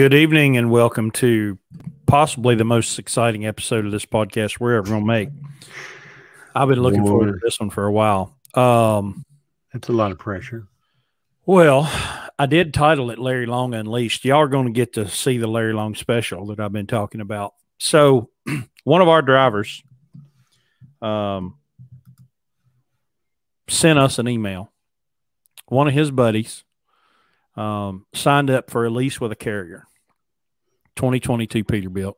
Good evening and welcome to possibly the most exciting episode of this podcast we're ever going to make. I've been looking forward to this one for a while. Um, That's a lot of pressure. Well, I did title it Larry Long Unleashed. Y'all are going to get to see the Larry Long special that I've been talking about. So, one of our drivers um, sent us an email. One of his buddies um, signed up for a lease with a carrier, 2022 Peterbilt.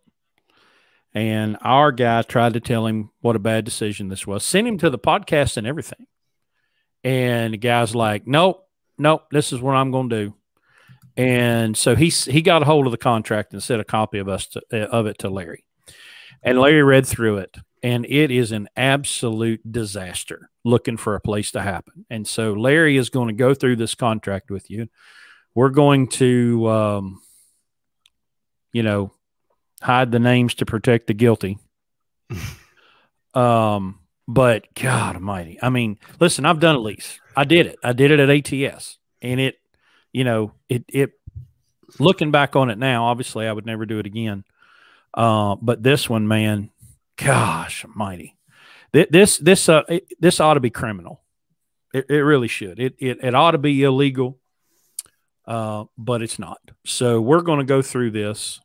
And our guy tried to tell him what a bad decision this was, sent him to the podcast and everything. And the guy's like, nope, nope, this is what I'm going to do. And so he, he got a hold of the contract and sent a copy of us to, uh, of it to Larry. And Larry read through it, and it is an absolute disaster looking for a place to happen. And so Larry is going to go through this contract with you we're going to, um, you know, hide the names to protect the guilty. um, but God Almighty, I mean, listen, I've done a lease. I did it. I did it at ATS, and it, you know, it it. Looking back on it now, obviously, I would never do it again. Uh, but this one, man, gosh Almighty, this this uh, this ought to be criminal. It, it really should. It, it it ought to be illegal uh, but it's not. So we're going to go through this,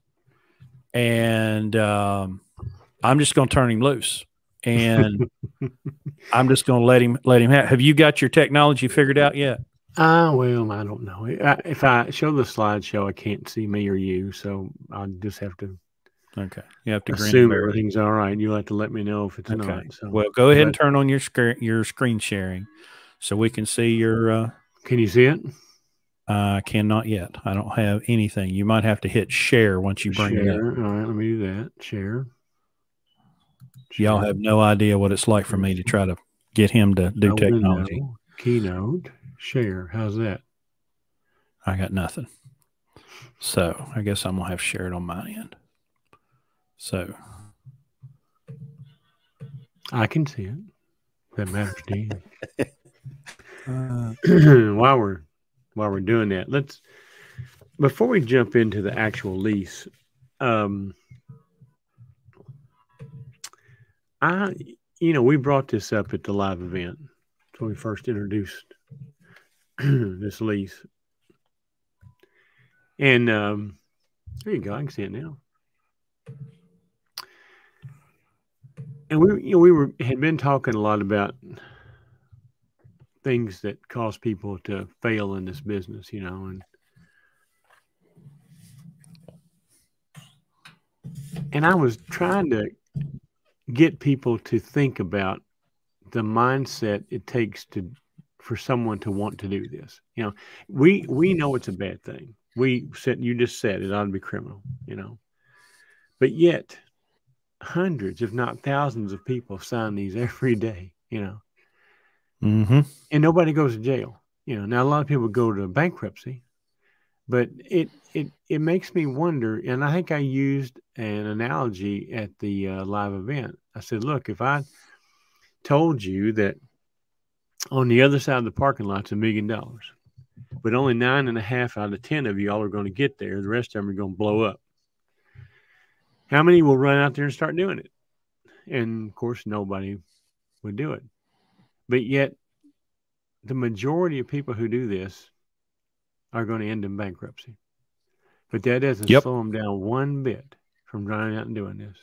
and um, I'm just going to turn him loose, and I'm just going to let him let him have. Have you got your technology figured out yet? Ah, uh, well, I don't know. If I show the slideshow, I can't see me or you, so I'll just have to. Okay, you have to assume everything's all right. You'll have to let me know if it's okay. not. So. Well, go ahead but, and turn on your screen your screen sharing, so we can see your. Uh, can you see it? I cannot yet. I don't have anything. You might have to hit share once you bring share. it up. All right, let me do that. Share. share. Y'all have no idea what it's like for me to try to get him to do technology. Keynote, share. How's that? I got nothing. So I guess I'm gonna have shared on my end. So I can see it. That matters to you. uh, While we're while we're doing that, let's before we jump into the actual lease, um, I you know we brought this up at the live event when we first introduced this lease, and um, there you go. I can see it now. And we, you know, we were had been talking a lot about things that cause people to fail in this business, you know, and and I was trying to get people to think about the mindset it takes to for someone to want to do this. You know, we we know it's a bad thing. We said you just said it ought to be criminal, you know. But yet hundreds, if not thousands of people sign these every day, you know. Mm-hmm. And nobody goes to jail. You know, now a lot of people go to bankruptcy, but it it it makes me wonder. And I think I used an analogy at the uh, live event. I said, "Look, if I told you that on the other side of the parking lot's a million dollars, but only nine and a half out of ten of y'all are going to get there, the rest of them are going to blow up. How many will run out there and start doing it? And of course, nobody would do it. But yet, the majority of people who do this are going to end in bankruptcy. But that doesn't yep. slow them down one bit from driving out and doing this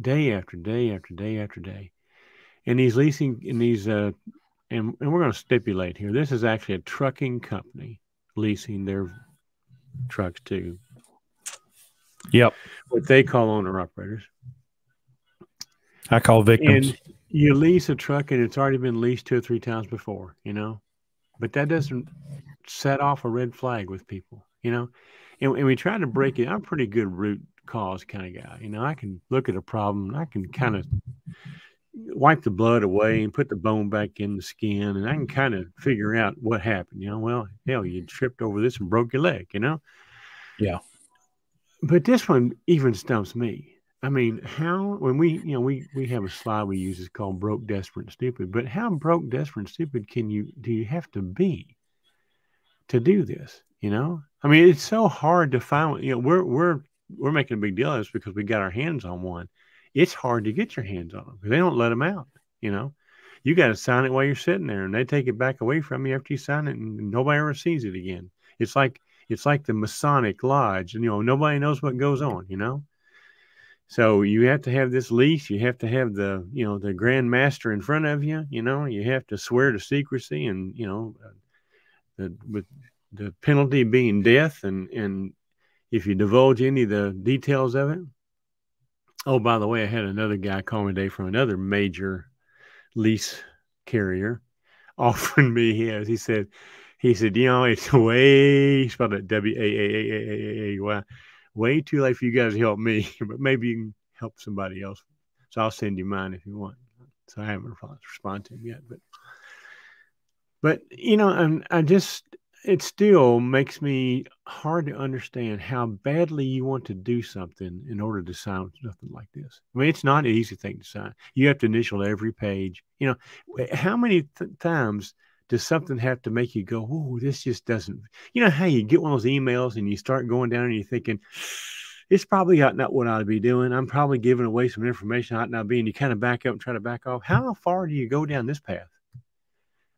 day after day after day after day. And these leasing, and these, uh, and, and we're going to stipulate here this is actually a trucking company leasing their trucks to. Yep. What they call owner operators. I call victims. And you lease a truck and it's already been leased two or three times before, you know, but that doesn't set off a red flag with people, you know. And, and we try to break it. I'm a pretty good root cause kind of guy, you know. I can look at a problem, I can kind of wipe the blood away and put the bone back in the skin, and I can kind of figure out what happened. You know, well, hell, you tripped over this and broke your leg, you know. Yeah. But this one even stumps me I mean, how when we you know we we have a slide we use is called broke, desperate, stupid. But how broke, desperate, and stupid can you do you have to be to do this? You know, I mean, it's so hard to find. You know, we're we're we're making a big deal of this because we got our hands on one. It's hard to get your hands on them because they don't let them out. You know, you got to sign it while you're sitting there, and they take it back away from you after you sign it, and nobody ever sees it again. It's like it's like the Masonic Lodge, and you know nobody knows what goes on. You know, so you have to have this lease. You have to have the you know the Grand Master in front of you. You know, you have to swear to secrecy, and you know, uh, the with the penalty being death, and and if you divulge any of the details of it. Oh, by the way, I had another guy call me today from another major lease carrier offering me his. He said, he said, you know, it's way spelled it W A A A A A A Y, way too late for you guys to help me, but maybe you can help somebody else. So I'll send you mine if you want. So I haven't responded to him yet, but but you know, and I just it still makes me hard to understand how badly you want to do something in order to sign something like this. I mean, it's not an easy thing to sign. You have to initial every page. You know, how many th- times does something have to make you go, "Oh, this just doesn't"? You know how you get one of those emails and you start going down and you're thinking, "It's probably not what I ought to be doing. I'm probably giving away some information I ought not be." And you kind of back up and try to back off. How far do you go down this path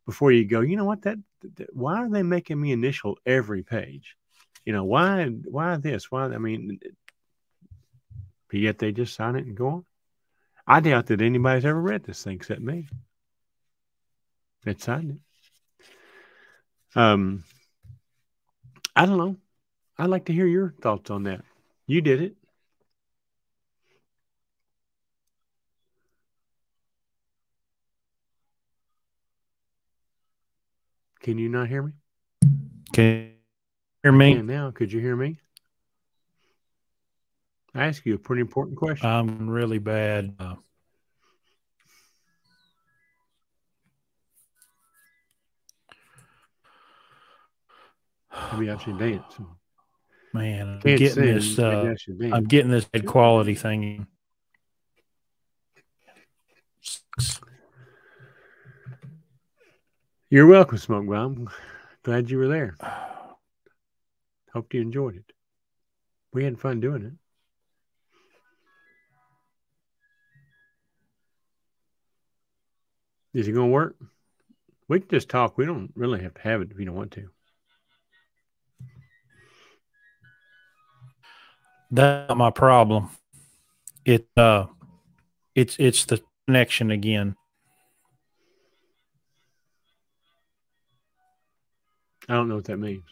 before you go? You know what? That, that why are they making me initial every page? You know why? Why this? Why? I mean, but yet they just sign it and go on. I doubt that anybody's ever read this thing except me. That signed it. Um, I don't know. I'd like to hear your thoughts on that. You did it. Can you not hear me? Can you hear me? now, could you hear me? I ask you a pretty important question. I'm really bad. Uh, Maybe I should dance. Man, I'm getting sing, this. Uh, I'm getting this good quality thing. You're welcome, Smoke Bomb. Glad you were there. Hope you enjoyed it. We had fun doing it. Is it going to work? We can just talk. We don't really have to have it if you don't want to. That's my problem. It uh it's it's the connection again. I don't know what that means.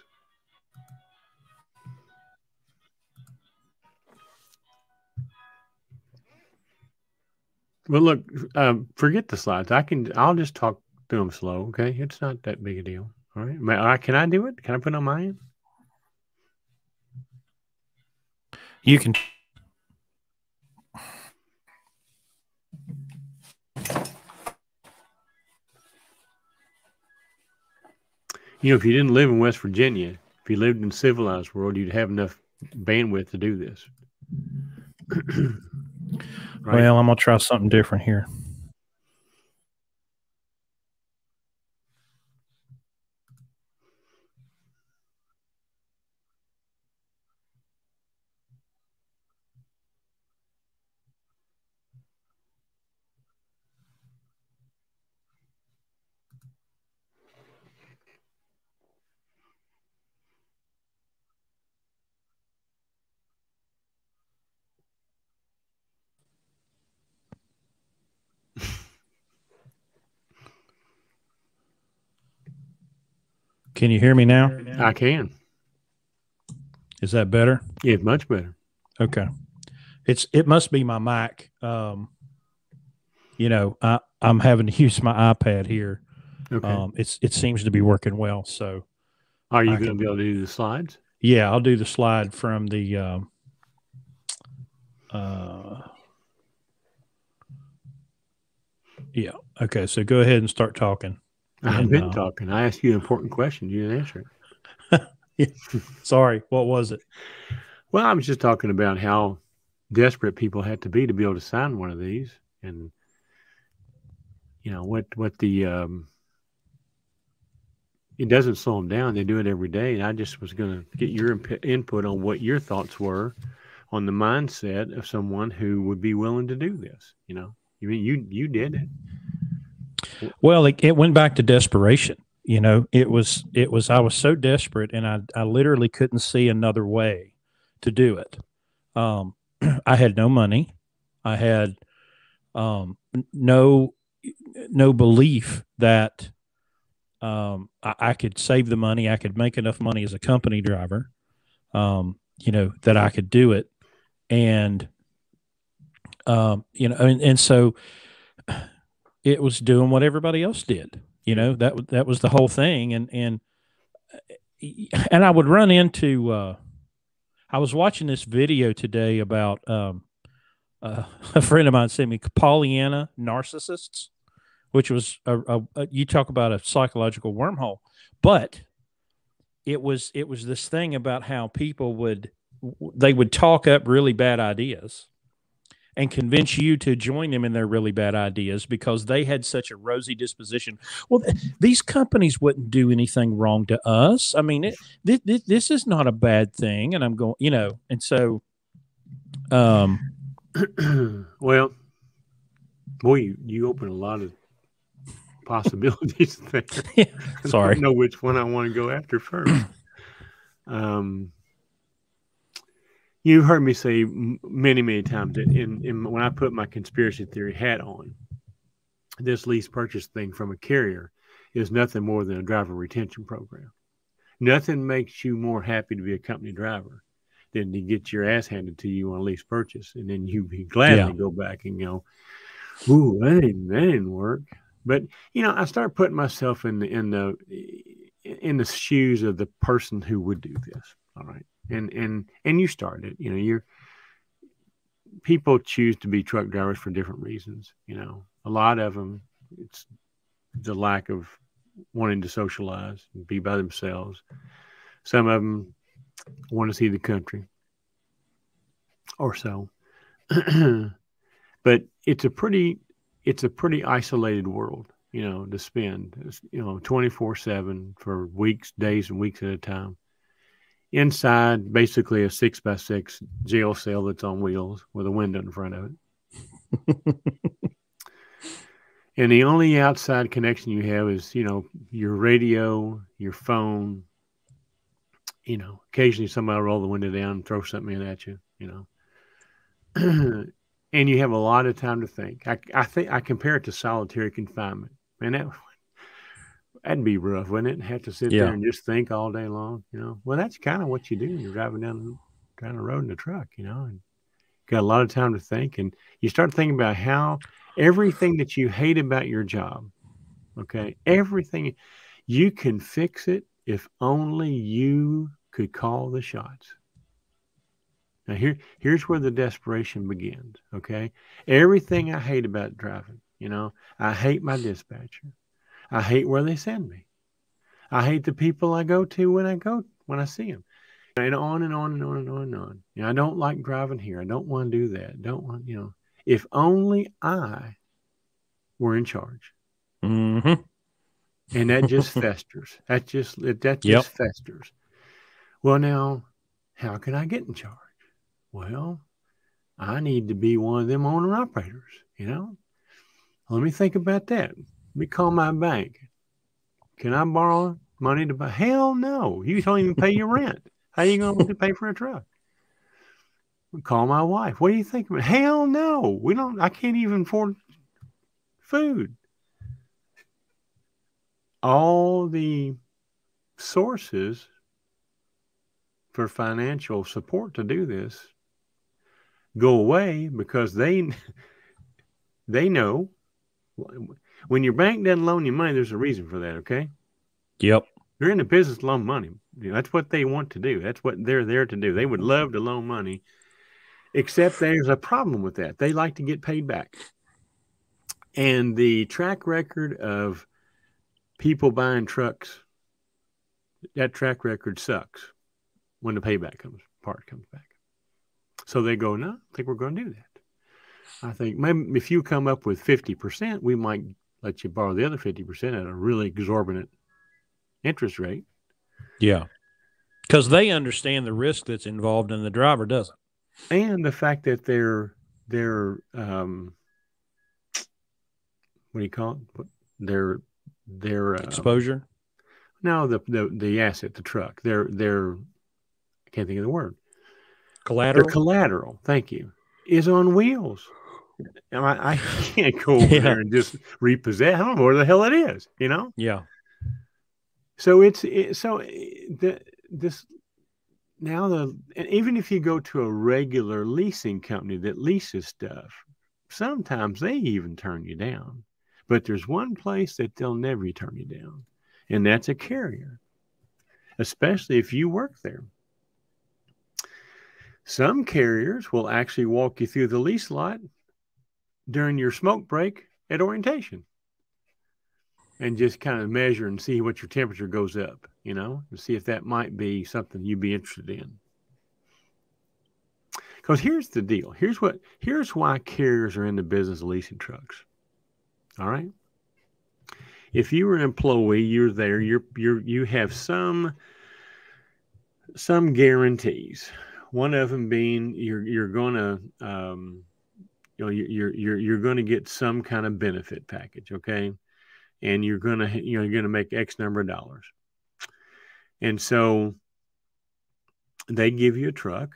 Well, look, um, forget the slides. I can. I'll just talk through them slow. Okay, it's not that big a deal. All right. Can I do it? Can I put on my end? You can. You know, if you didn't live in West Virginia, if you lived in civilized world, you'd have enough bandwidth to do this. right? Well, I'm gonna try something different here. Can you hear me now? I can. Is that better? Yeah, much better. Okay. It's it must be my mic. Um, you know, I I'm having to use my iPad here. Okay. Um, it's it seems to be working well. So, are you going to be able to do the slides? Yeah, I'll do the slide from the. Um, uh, yeah. Okay. So go ahead and start talking. I've been uh, talking. I asked you an important question. You didn't answer it. Sorry. What was it? Well, I was just talking about how desperate people had to be to be able to sign one of these, and you know what what the um, it doesn't slow them down. They do it every day. And I just was going to get your imp- input on what your thoughts were on the mindset of someone who would be willing to do this. You know, you mean you you did it. Well, it, it went back to desperation. You know, it was it was I was so desperate, and I I literally couldn't see another way to do it. Um, I had no money. I had um, no no belief that um, I, I, could save the money. I could make enough money as a company driver, um, you know, that I could do it. And, um, you know, and, and so it was doing what everybody else did, you know, that, that was the whole thing. And, and, and I would run into, uh, I was watching this video today about, um, uh, a friend of mine sent me Pollyanna narcissists which was a, a, a, you talk about a psychological wormhole, but it was it was this thing about how people would they would talk up really bad ideas and convince you to join them in their really bad ideas because they had such a rosy disposition. Well, th- these companies wouldn't do anything wrong to us. I mean, it, th- th- this is not a bad thing. And I'm going, you know, and so, um, well, boy, you, you open a lot of possibilities there. Yeah, sorry. I don't know which one I want to go after first. um, you heard me say many, many times that in, in when I put my conspiracy theory hat on, this lease purchase thing from a carrier is nothing more than a driver retention program. Nothing makes you more happy to be a company driver than to get your ass handed to you on a lease purchase, and then you'd be glad yeah. to go back and go, "Ooh, that didn't that didn't work." But you know, I start putting myself in the in the in the shoes of the person who would do this. All right, and and and you started. You know, you're people choose to be truck drivers for different reasons. You know, a lot of them it's the lack of wanting to socialize and be by themselves. Some of them want to see the country or so. but it's a pretty it's a pretty isolated world, you know, to spend, you know, 24 7 for weeks, days, and weeks at a time. Inside, basically a six by six jail cell that's on wheels with a window in front of it. and the only outside connection you have is, you know, your radio, your phone. You know, occasionally somebody will roll the window down and throw something in at you, you know. and you have a lot of time to think. I, I think I compare it to solitary confinement. Man, that that'd be rough, wouldn't it? Have to sit yeah. there and just think all day long. You know, well, that's kind of what you do when you're driving down down the road in a truck. You know, and got a lot of time to think, and you start thinking about how everything that you hate about your job. Okay, everything you can fix it if only you could call the shots. Now here here's where the desperation begins. Okay. Everything I hate about driving, you know, I hate my dispatcher. I hate where they send me. I hate the people I go to when I go when I see them. And on and on and on and on and on. You know, I don't like driving here. I don't want to do that. Don't want, you know, if only I were in charge. Mm-hmm. And that just festers. That just that just yep. festers. Well, now, how can I get in charge? Well, I need to be one of them owner operators, you know? Let me think about that. Let me call my bank. Can I borrow money to buy? Hell no. You don't even pay your rent. How are you going to pay for a truck? Call my wife. What do you think? Hell no. We don't, I can't even afford food. All the sources for financial support to do this go away because they they know when your bank doesn't loan you money, there's a reason for that. Okay. Yep. They're in the business to loan money. That's what they want to do. That's what they're there to do. They would love to loan money, except there's a problem with that. They like to get paid back. And the track record of people buying trucks, that track record sucks when the payback comes part comes back. So they go, no, I think we're going to do that. I think maybe if you come up with 50%, we might let you borrow the other 50% at a really exorbitant interest rate. Yeah. Because they understand the risk that's involved and the driver doesn't. And the fact that they're they're um what do you call it? Their their uh, exposure. No, the, the the asset, the truck. Their their I can't think of the word. Collateral. Their collateral. Thank you. Is on wheels. I, I can't go over yeah. there and just repossess. I don't know where the hell it is. You know. Yeah. So it's it, so eh, the this now the even if you go to a regular leasing company that leases stuff, sometimes they even turn you down. But there's one place that they'll never turn you down, and that's a carrier, especially if you work there. Some carriers will actually walk you through the lease lot during your smoke break at orientation and just kind of measure and see what your temperature goes up, you know, and see if that might be something you'd be interested in. Because here's the deal. Here's what here's why carriers are in the business of leasing trucks. All right. If you were an employee, you're there, you're you're you have some some guarantees. One of them being you're you're gonna um, you know you're you're you're going to get some kind of benefit package, okay? And you're gonna you know you're gonna make X number of dollars, and so they give you a truck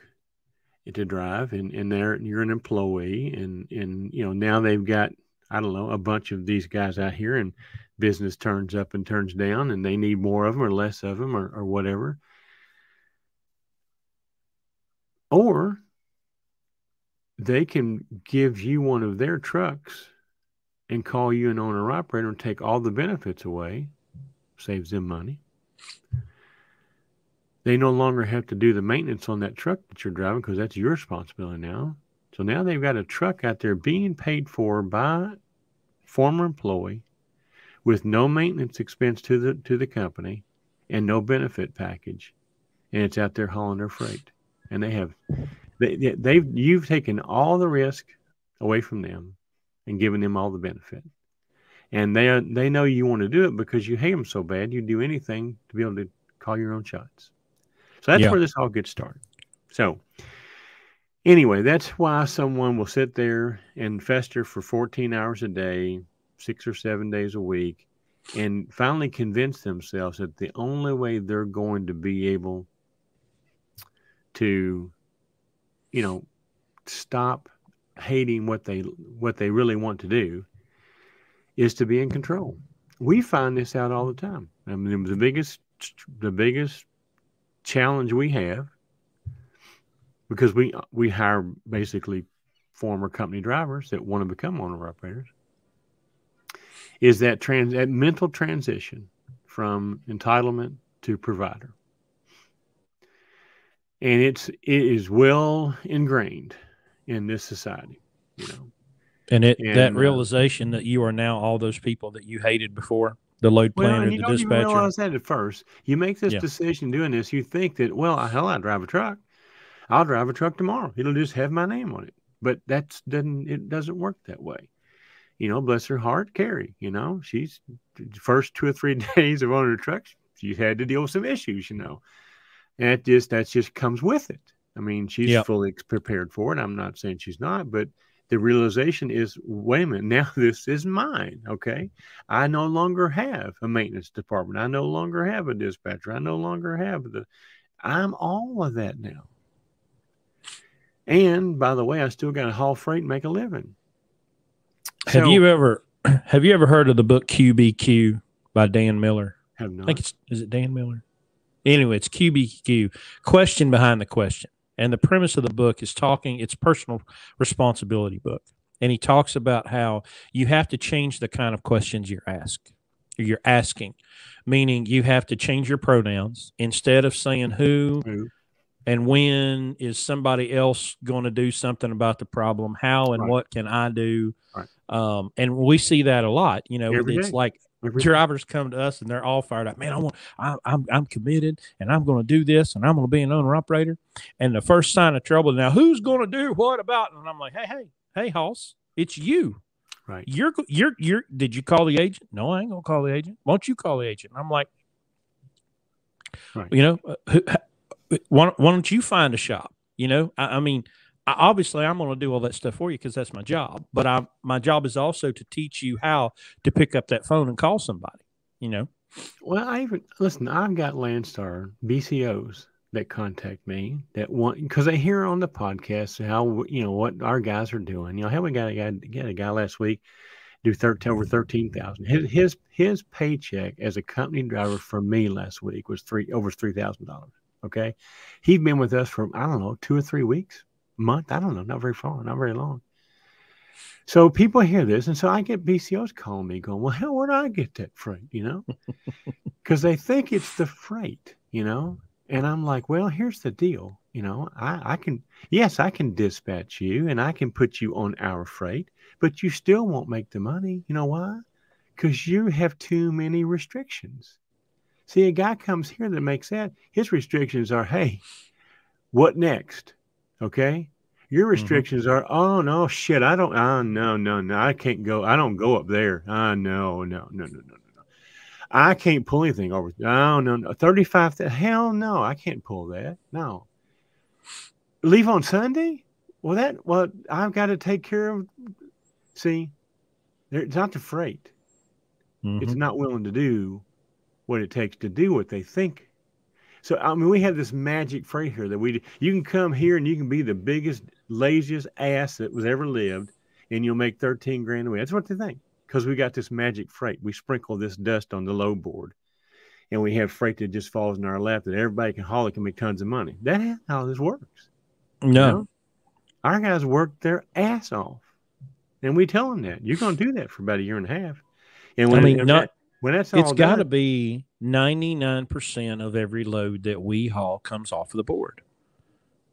to drive, and and there you're an employee, and and you know now they've got I don't know, a bunch of these guys out here and business turns up and turns down and they need more of them or less of them or, or whatever. Or they can give you one of their trucks and call you an owner operator and take all the benefits away, saves them money. They no longer have to do the maintenance on that truck that you're driving because that's your responsibility now. So now they've got a truck out there being paid for by former employee with no maintenance expense to the to the company and no benefit package, and it's out there hauling their freight. And they have they they've you've taken all the risk away from them and given them all the benefit. And they are, they know you want to do it because you hate them so bad. You do anything to be able to call your own shots. So that's yeah. where this all gets started. So Anyway, that's why someone will sit there and fester for 14 hours a day, six or seven days a week, and finally convince themselves that the only way they're going to be able to, you know, stop hating what they what they really want to do is to be in control. We find this out all the time. I mean, the biggest the biggest challenge we have because we we hire basically former company drivers that want to become owner operators is that trans that mental transition from entitlement to provider and it's it is well ingrained in this society you know and it and, that uh, realization that you are now all those people that you hated before the load planner well, the you don't dispatcher even realize that at first you make this yeah. decision doing this you think that well hell i drive a truck I'll drive a truck tomorrow. It'll just have my name on it. But that's doesn't it doesn't work that way. You know, bless her heart, Carrie. You know, she's first two or three days of owning a truck, she had to deal with some issues. You know, and it just that just comes with it. I mean, she's yep. fully prepared for it. I'm not saying she's not, but the realization is wait a minute, now this is mine. Okay. I no longer have a maintenance department. I no longer have a dispatcher. I no longer have the, I'm all of that now. And by the way, I still got to haul freight and make a living. Have so, you ever have you ever heard of the book QBQ by Dan Miller? Have not. I think it's is it Dan Miller? Anyway, it's QBQ. Question behind the question. And the premise of the book is talking, it's personal responsibility book. And he talks about how you have to change the kind of questions you're asked. You're asking, meaning you have to change your pronouns instead of saying who, who and when is somebody else going to do something about the problem how and right. what can i do right. um, and we see that a lot you know Every it's day. like drivers come to us and they're all fired up man i want I, I'm, I'm committed and i'm going to do this and i'm going to be an owner operator and the first sign of trouble now who's going to do what about? And i'm like hey hey hey hoss it's you. Right. You're you're you're did you call the agent? No i ain't gonna call the agent. Won't you call the agent? And i'm like Right. You know, uh, who, why, why don't you find a shop? You know, I, I mean, I, obviously I'm going to do all that stuff for you because that's my job. But I, my job is also to teach you how to pick up that phone and call somebody. You know. Well, I even listen. I've got Landstar BCOs that contact me that want because they hear on the podcast how you know what our guys are doing. You know, how we got a guy, get a guy last week do 13 over 13,000. His, his his paycheck as a company driver for me last week was three over $3,000. Okay. He'd been with us for, I don't know, two or three weeks, month. I don't know, not very far, not very long. So people hear this. And so I get BCOs calling me going, well, hell, where do I get that freight? You know, because they think it's the freight, you know? And I'm like, well, here's the deal. You know, I, I can, yes, I can dispatch you and I can put you on our freight, but you still won't make the money. You know why? Because you have too many restrictions. See, a guy comes here that makes that, his restrictions are, hey, what next? Okay. Your mm-hmm. restrictions mm-hmm. are, oh no, shit, I don't, oh no, no, no, I can't go, I don't go up there. Oh no, no, no, no, no, no. I can't pull anything over. Oh no, no, 35, hell no, I can't pull that. No leave on Sunday? Well, that well, I've got to take care of. See, it's not the freight. Mm-hmm. It's not willing to do what it takes to do what they think. So I mean, we have this magic freight here that we you can come here and you can be the biggest, laziest ass that was ever lived, and you'll make thirteen grand a week. That's what they think because we got this magic freight. We sprinkle this dust on the load board, and we have freight that just falls in our lap that everybody can haul it can make tons of money. That's how this works. No. You know? Our guys work their ass off. And we tell them that you're going to do that for about a year and a half. And when, I mean, not, when that's it's got to be 99% of every load that we haul comes off of the board.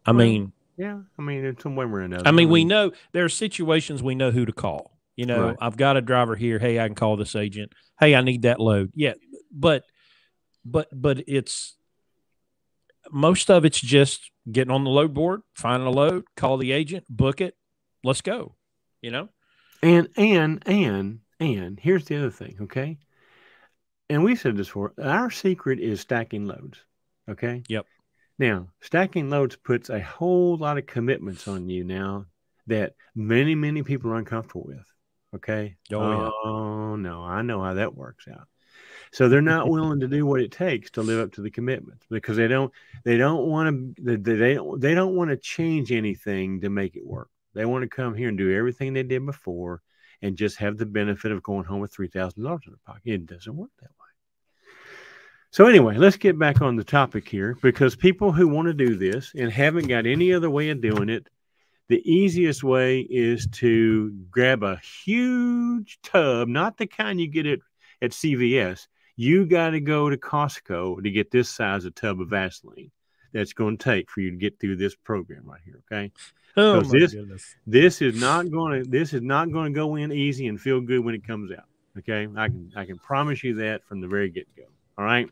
I well, mean, yeah, I mean, in some way or another. I mean, we know there are situations we know who to call. You know, right. I've got a driver here. Hey, I can call this agent. Hey, I need that load. Yeah, but, but, but it's most of it's just getting on the load board, finding a load, call the agent, book it, let's go. You know? And and and and here's the other thing, okay? And we said this before, our secret is stacking loads. Okay. Yep. Now, stacking loads puts a whole lot of commitments on you now that many, many people are uncomfortable with. Okay. Oh, yeah. oh no, I know how that works out. So they're not willing to do what it takes to live up to the commitments because they don't they don't want to they, they don't they don't want to change anything to make it work. They want to come here and do everything they did before and just have the benefit of going home with three thousand dollars in their pocket. It doesn't work that way. So anyway, let's get back on the topic here because people who want to do this and haven't got any other way of doing it, the easiest way is to grab a huge tub, not the kind you get at, at CVS, you got to go to Costco to get this size of tub of Vaseline that's going to take for you to get through this program right here. Okay. Oh my this, goodness. This is not going to this is not going to go in easy and feel good when it comes out. Okay. I can I can promise you that from the very get go. All right.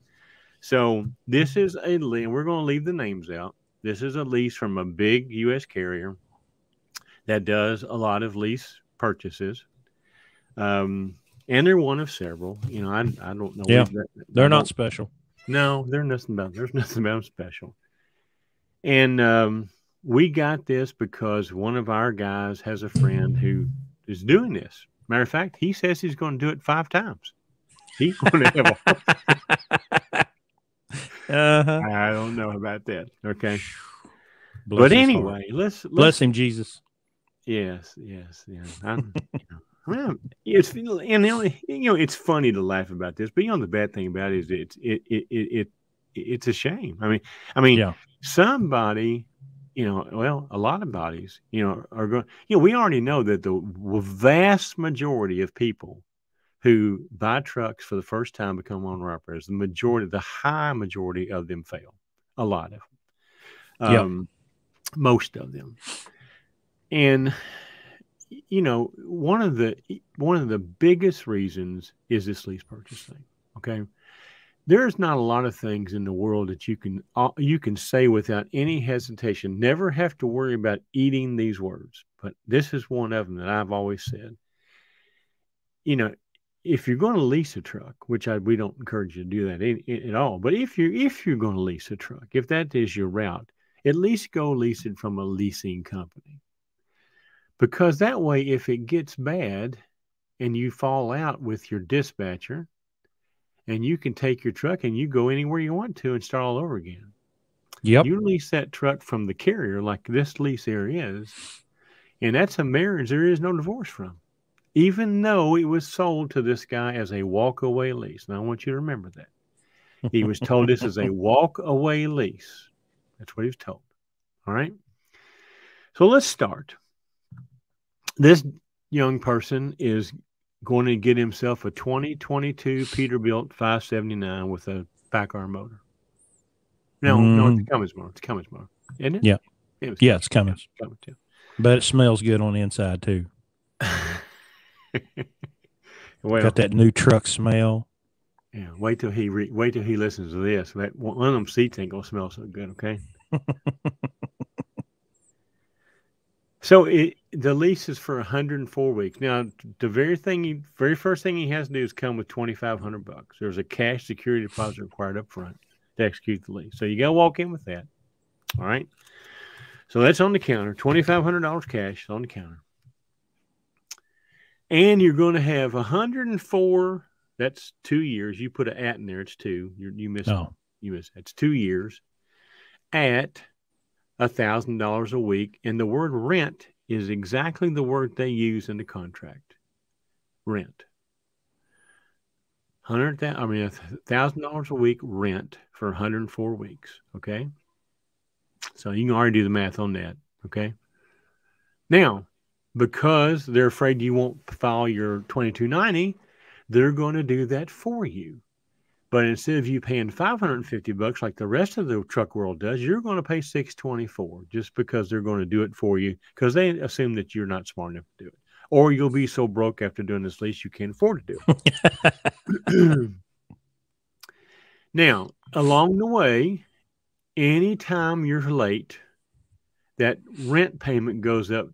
So this is a and we're going to leave the names out. This is a lease from a big U.S. carrier that does a lot of lease purchases. Um, and they're one of several. You know, I I don't know. Yeah, they're not special. No, they're nothing about. There's nothing about them special. And um, we got this because one of our guys has a friend who is doing this. Matter of fact, he says he's going to do it five times. He's going to have a. uh-huh. I don't know about that. Okay. Bless but anyway, let's, let's, bless him, Jesus. Yes, yes, yes. I'm, you know, well, it's and the only, you know it's funny to laugh about this, but you know the bad thing about it is it's it it it, it it's a shame. I mean, I mean, yeah. somebody, you know, well, a lot of bodies, you know, are going. You know, we already know that the vast majority of people who buy trucks for the first time become owner operators. The majority, the high majority of them fail. A lot of them, um, most of them, and you know, one of the one of the biggest reasons is this lease purchase thing. Okay, there's not a lot of things in the world that you can uh, you can say without any hesitation. Never have to worry about eating these words, but this is one of them that I've always said. You know, if you're going to lease a truck, which I, we don't encourage you to do that in, in, at all, but if you're if you're going to lease a truck, if that is your route, at least go lease it from a leasing company, because that way, if it gets bad and you fall out with your dispatcher, and you can take your truck and you go anywhere you want to and start all over again. Yep. You lease that truck from the carrier, like this lease here is, and that's a marriage there is no divorce from even though it was sold to this guy as a walk away lease. Now, I want you to remember that. He was told this is a walk away lease. That's what he was told. All right. So let's start. This young person is going to get himself a 2022 Peterbilt 579 with a PACCAR motor. No, mm. no, it's a mm. Cummins motor. It's a Cummins motor, isn't it? Yeah. It yeah, it's Cummins. Cummins yeah. But it smells good on the inside too. well, got that new truck smell. Yeah, wait till he re- wait till he listens to this. That one of them seats ain't gonna smell so good. Okay. so it, the lease is for 104 weeks. Now, the very thing, he, very first thing he has to do is come with 2,500 bucks. There's a cash security deposit required up front to execute the lease. So you gotta walk in with that. All right. So that's on the counter. $2,500 cash on the counter and you're going to have 104 that's two years. You put an at in there it's two. You you missed oh. you missed it's two years at a thousand dollars a week. And the word rent is exactly the word they use in the contract. Rent. Hundred i mean a thousand dollars a week rent for 104 weeks okay? So you can already do the math on that okay? Now because they're afraid you won't file your 2290, they're going to do that for you. But instead of you paying 550 bucks like the rest of the truck world does, you're going to pay 624 just because they're going to do it for you because they assume that you're not smart enough to do it. Or you'll be so broke after doing this lease you can't afford to do it. now, along the way, anytime you're late, that rent payment goes up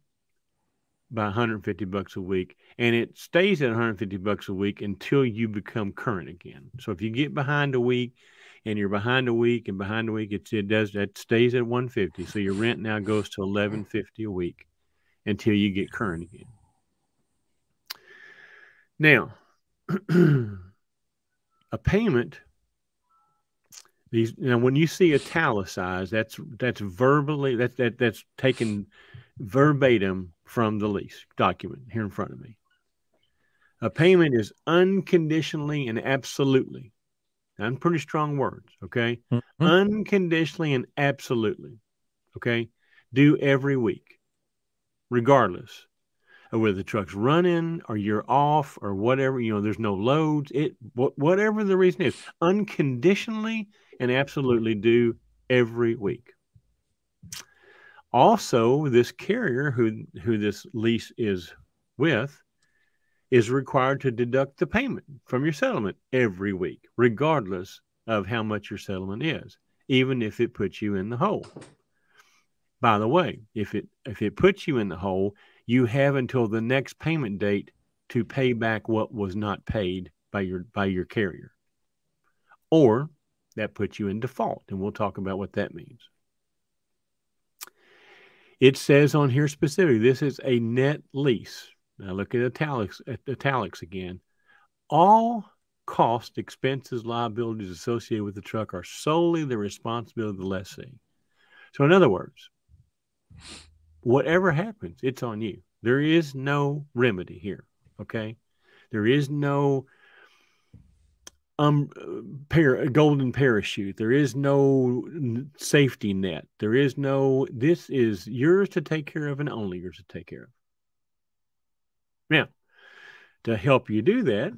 by 150 bucks a week and it stays at 150 bucks a week until you become current again. So if you get behind a week and you're behind a week and behind a week it, it does it stays at 150 so your rent now goes to 1150 a week until you get current again. Now a payment these now when you see italicized that's that's verbally that's that that's taken verbatim from the lease document here in front of me. A payment is unconditionally and absolutely. I'm pretty strong words, okay? Mm-hmm. Unconditionally and absolutely, okay? Due every week, regardless of whether the truck's running or you're off or whatever. You know, there's no loads. It whatever the reason is, unconditionally and absolutely due every week. Also, this carrier who who this lease is with is required to deduct the payment from your settlement every week, regardless of how much your settlement is, even if it puts you in the hole. By the way, if it if it puts you in the hole, you have until the next payment date to pay back what was not paid by your by your carrier. Or that puts you in default, and we'll talk about what that means. It says on here specifically, this is a net lease. Now look at italics, at italics again. All cost, expenses, liabilities associated with the truck are solely the responsibility of the lessee. So, in other words, whatever happens, it's on you. There is no remedy here. Okay. There is no um par- golden parachute. There is no safety net. There is no this is yours to take care of and only yours to take care of. Now to help you do that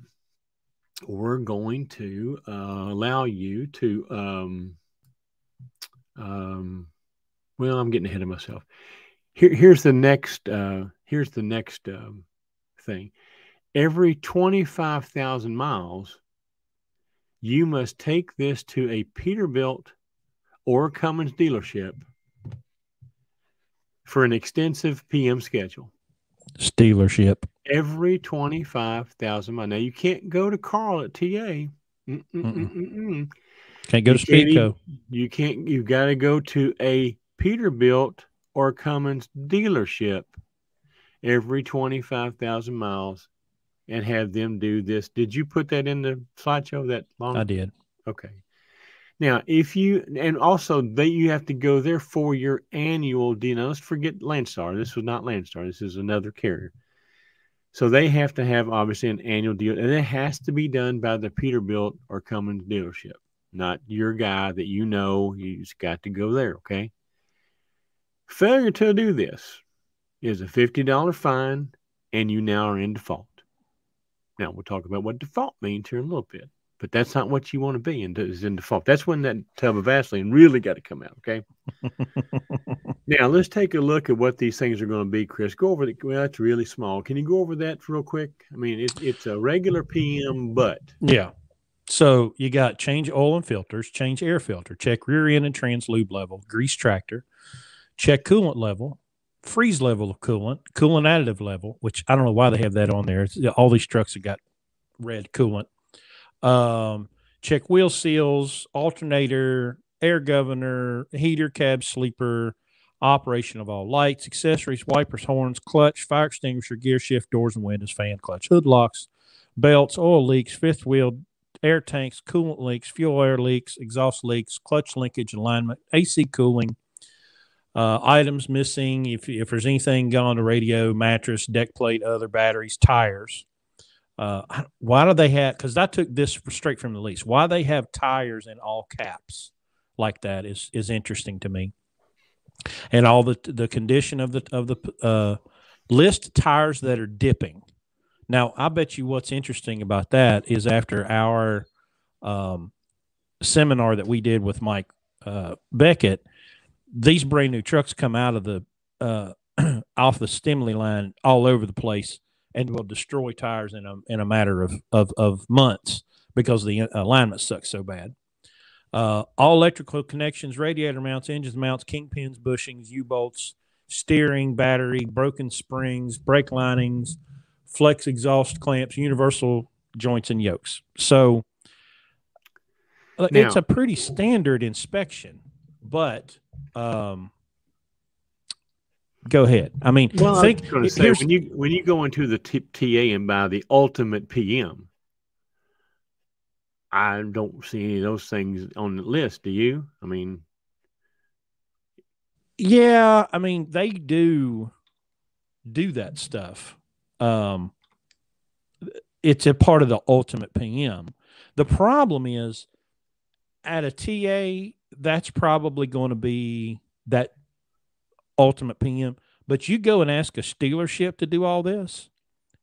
we're going to uh, allow you to um, um, well i'm getting ahead of myself. Here, here's the next uh, here's the next um, thing. Every 25000 miles you must take this to a Peterbilt or Cummins dealership for an extensive PM schedule. Stealership. Every 25,000 miles. Now, you can't go to Carl at TA. Mm-mm-mm-mm. Can't go You to Speedco. You can't, you've got to go to a Peterbilt or Cummins dealership every 25,000 miles and have them do this. Did you put that in the slideshow that long? I did. Okay. Now, if you and also that you have to go there for your annual deal. Let's forget Landstar. This was not Landstar. This is another carrier. So they have to have obviously an annual deal, and it has to be done by the Peterbilt or Cummins dealership, not your guy that you know. You just got to go there. Okay. Failure to do this is a fifty dollar fine, and you now are in default. Now we'll talk about what default means here in a little bit but that's not what you want to be in is in default. That's when that tub of Vaseline really got to come out. Okay. now let's take a look at what these things are going to be, Chris. Go over the well, that's really small. Can you go over that real quick? I mean, it, it's a regular PM, but Yeah. So you got change oil and filters, change air filter, check rear end and trans lube level, grease tractor, check coolant level, freeze level of coolant, coolant additive level, which I don't know why they have that on there. It's, all these trucks have got red coolant. Um, check wheel seals, alternator, air governor, heater, cab sleeper, operation of all lights, accessories, wipers, horns, clutch, fire extinguisher, gear shift, doors and windows, fan clutch, hood locks, belts, oil leaks, fifth wheel, air tanks, coolant leaks, fuel air leaks, exhaust leaks, clutch linkage, alignment, AC cooling. Uh, items missing if, if there's anything gone to radio, mattress, deck plate, other batteries, tires. Uh, why do they have? Because I took this straight from the lease. Why they have tires in all caps like that is is interesting to me. And all the the condition of the of the uh, list tires that are dipping. Now, I bet you what's interesting about that is after our um, seminar that we did with Mike uh, Beckett, these brand new trucks come out of the uh, off the stimuli line all over the place and will destroy tires in a in a matter of of, of months because the alignment sucks so bad. Uh, all electrical connections, radiator mounts, engines mounts, kingpins, bushings, U bolts, steering, battery, broken springs, brake linings, flex exhaust clamps, universal joints and yokes. So uh, Now- it's a pretty standard inspection, but um, go ahead. I mean, well, think I was say when you when you go into the T- TA and buy the ultimate PM, I don't see any of those things on the list. Do you? I mean, Yeah, I mean they do do that stuff. Um it's a part of the ultimate PM. The problem is at a TA that's probably going to be that ultimate PM, but you go and ask a dealership to do all this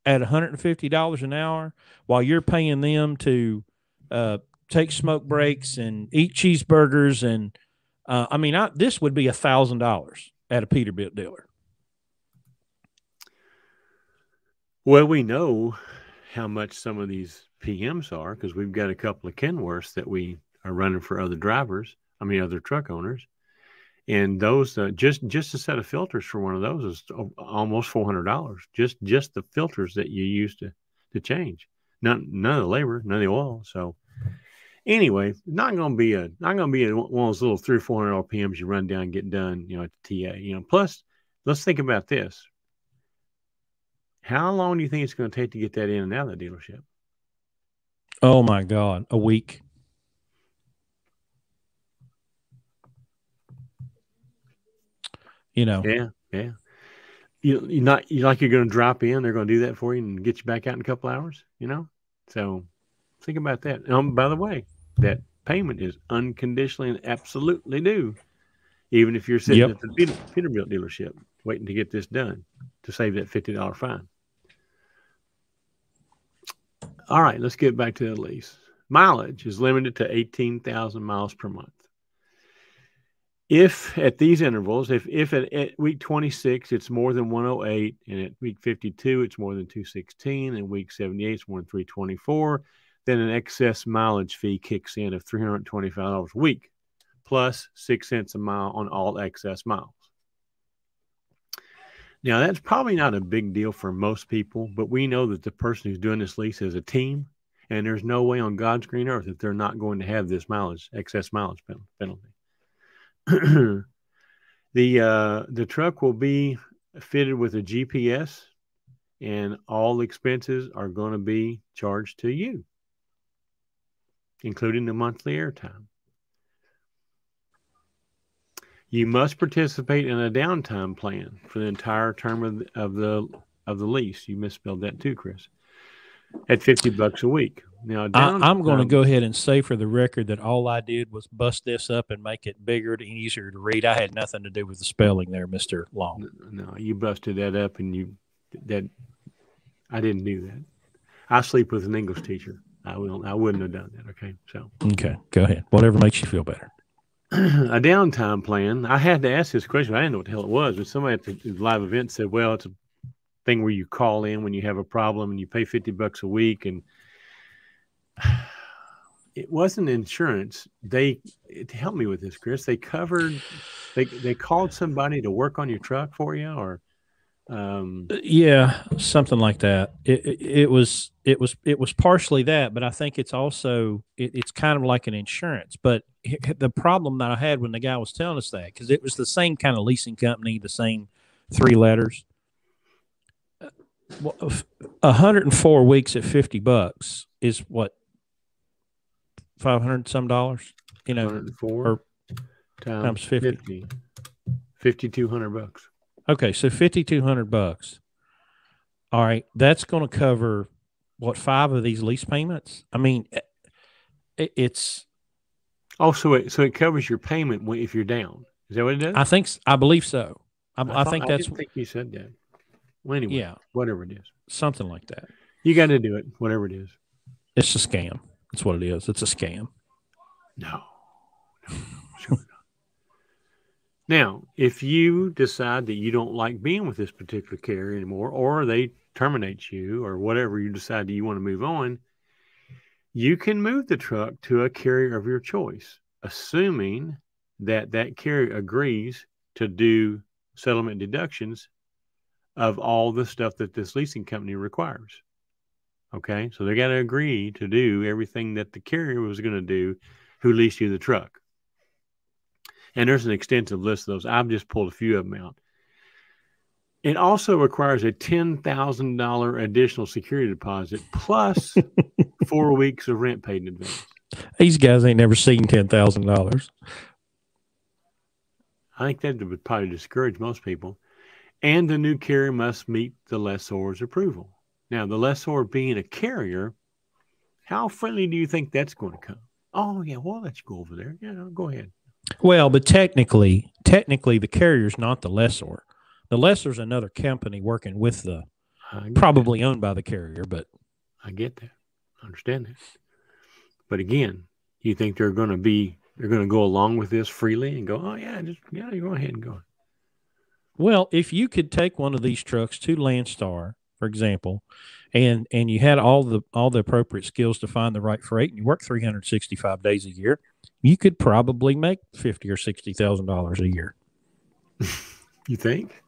at $150 an hour while you're paying them to uh, take smoke breaks and eat cheeseburgers and uh, I mean, I, this would be a thousand dollars at a Peterbilt dealer. well, we know how much some of these PMs are because we've got a couple of Kenworths that we are running for other drivers. I mean, other truck owners, and those uh, just just a set of filters for one of those is almost four hundred dollars. Just just the filters that you use to to change. None none of the labor, none of the oil. So anyway, not going to be a not going to be a, one of those little three or four hundred dollar PMs you run down and get done. You know, at the TA. You know, plus let's think about this. How long do you think it's going to take to get that in and out of the dealership? Oh my God, a week. You know, Yeah, yeah. You you not you like you're going to drop in. They're going to do that for you and get you back out in a couple hours. You know, so think about that. Um, by the way, that payment is unconditionally and absolutely due, even if you're sitting Yep. at the Peter, Peterbilt dealership waiting to get this done to save that fifty dollar fine. All right, let's get back to the lease. Mileage is limited to eighteen thousand miles per month if at these intervals, if if at, at week 26 it's more than 108, and at week 52 it's more than 216, and week 78 it's more than 324, then an excess mileage fee kicks in of $325 a week, plus six cents a mile on all excess miles. Now, that's probably not a big deal for most people, but we know that the person who's doing this lease is a team, and there's no way on God's green earth that they're not going to have this mileage, excess mileage penalty. The uh, the truck will be fitted with a GPS, and all expenses are going to be charged to you, including the monthly airtime. You must participate in a downtime plan for the entire term of the, of the of the lease. You misspelled that too, Chris. At fifty bucks a week. Now I, am going to go ahead and say for the record that all I did was bust this up and make it bigger and easier to read. I had nothing to do with the spelling there, Mister Long. No, you busted that up, and you that I didn't do that. I sleep with an English teacher. I will. I wouldn't have done that. Okay, so okay, go ahead. Whatever makes you feel better. a downtime plan. I had to ask this question. I didn't know what the hell it was, but somebody at the live event said, "Well, it's a thing where you call in when you have a problem and you pay fifty bucks a week." And it wasn't insurance. They help me with this, Chris. They covered. They they called somebody to work on your truck for you, or um, yeah, something like that. It, it, it, was it was it was partially that, but I think it's also it, it's kind of like an insurance. But the problem that I had when the guy was telling us that because it was the same kind of leasing company, the same three letters. Uh, and four weeks at fifty bucks is what five hundred some dollars. You know, or times, times 50. 50 5200 bucks Okay, so fifty two hundred bucks. All right, that's going to cover what five of these lease payments? I mean, eh, it, it's oh, also it, so it covers your payment if you're down. Is that what it does? I think I believe so. I, I, I think that's. I think you said that. Well, anyway, yeah, whatever it is, something like that. You got to do it, whatever it is. It's a scam. That's what it is. It's a scam. No, sure now, if you decide that you don't like being with this particular carrier anymore, or they terminate you, or whatever you decide that you want to move on, you can move the truck to a carrier of your choice, assuming that that carrier agrees to do settlement deductions of all the stuff that this leasing company requires. Okay, so they got to agree to do everything that the carrier was going to do who leased you the truck. And there's an extensive list of those. I've just pulled a few of them out. It also requires a $10,000 additional security deposit plus four weeks of rent paid in advance. These guys ain't never seen $10,000. I think that would probably discourage most people. And the new carrier must meet the lessor's approval. Now, the lessor being a carrier, how friendly do you think that's going to come? Oh, yeah, well, let's go over there. Yeah, go ahead. Well, but technically, technically, the carrier's not the lessor. The lessor's another company working with the, probably that. owned by the carrier. But I get that, I understand that. But again, you think they're going to be they're going to go along with this freely and go, oh yeah, just yeah, you go ahead and go. Well, if you could take one of these trucks to Landstar, for example, and and you had all the all the appropriate skills to find the right freight, and you work 365 days a year, you could probably make fifty or sixty thousand dollars a year. you think?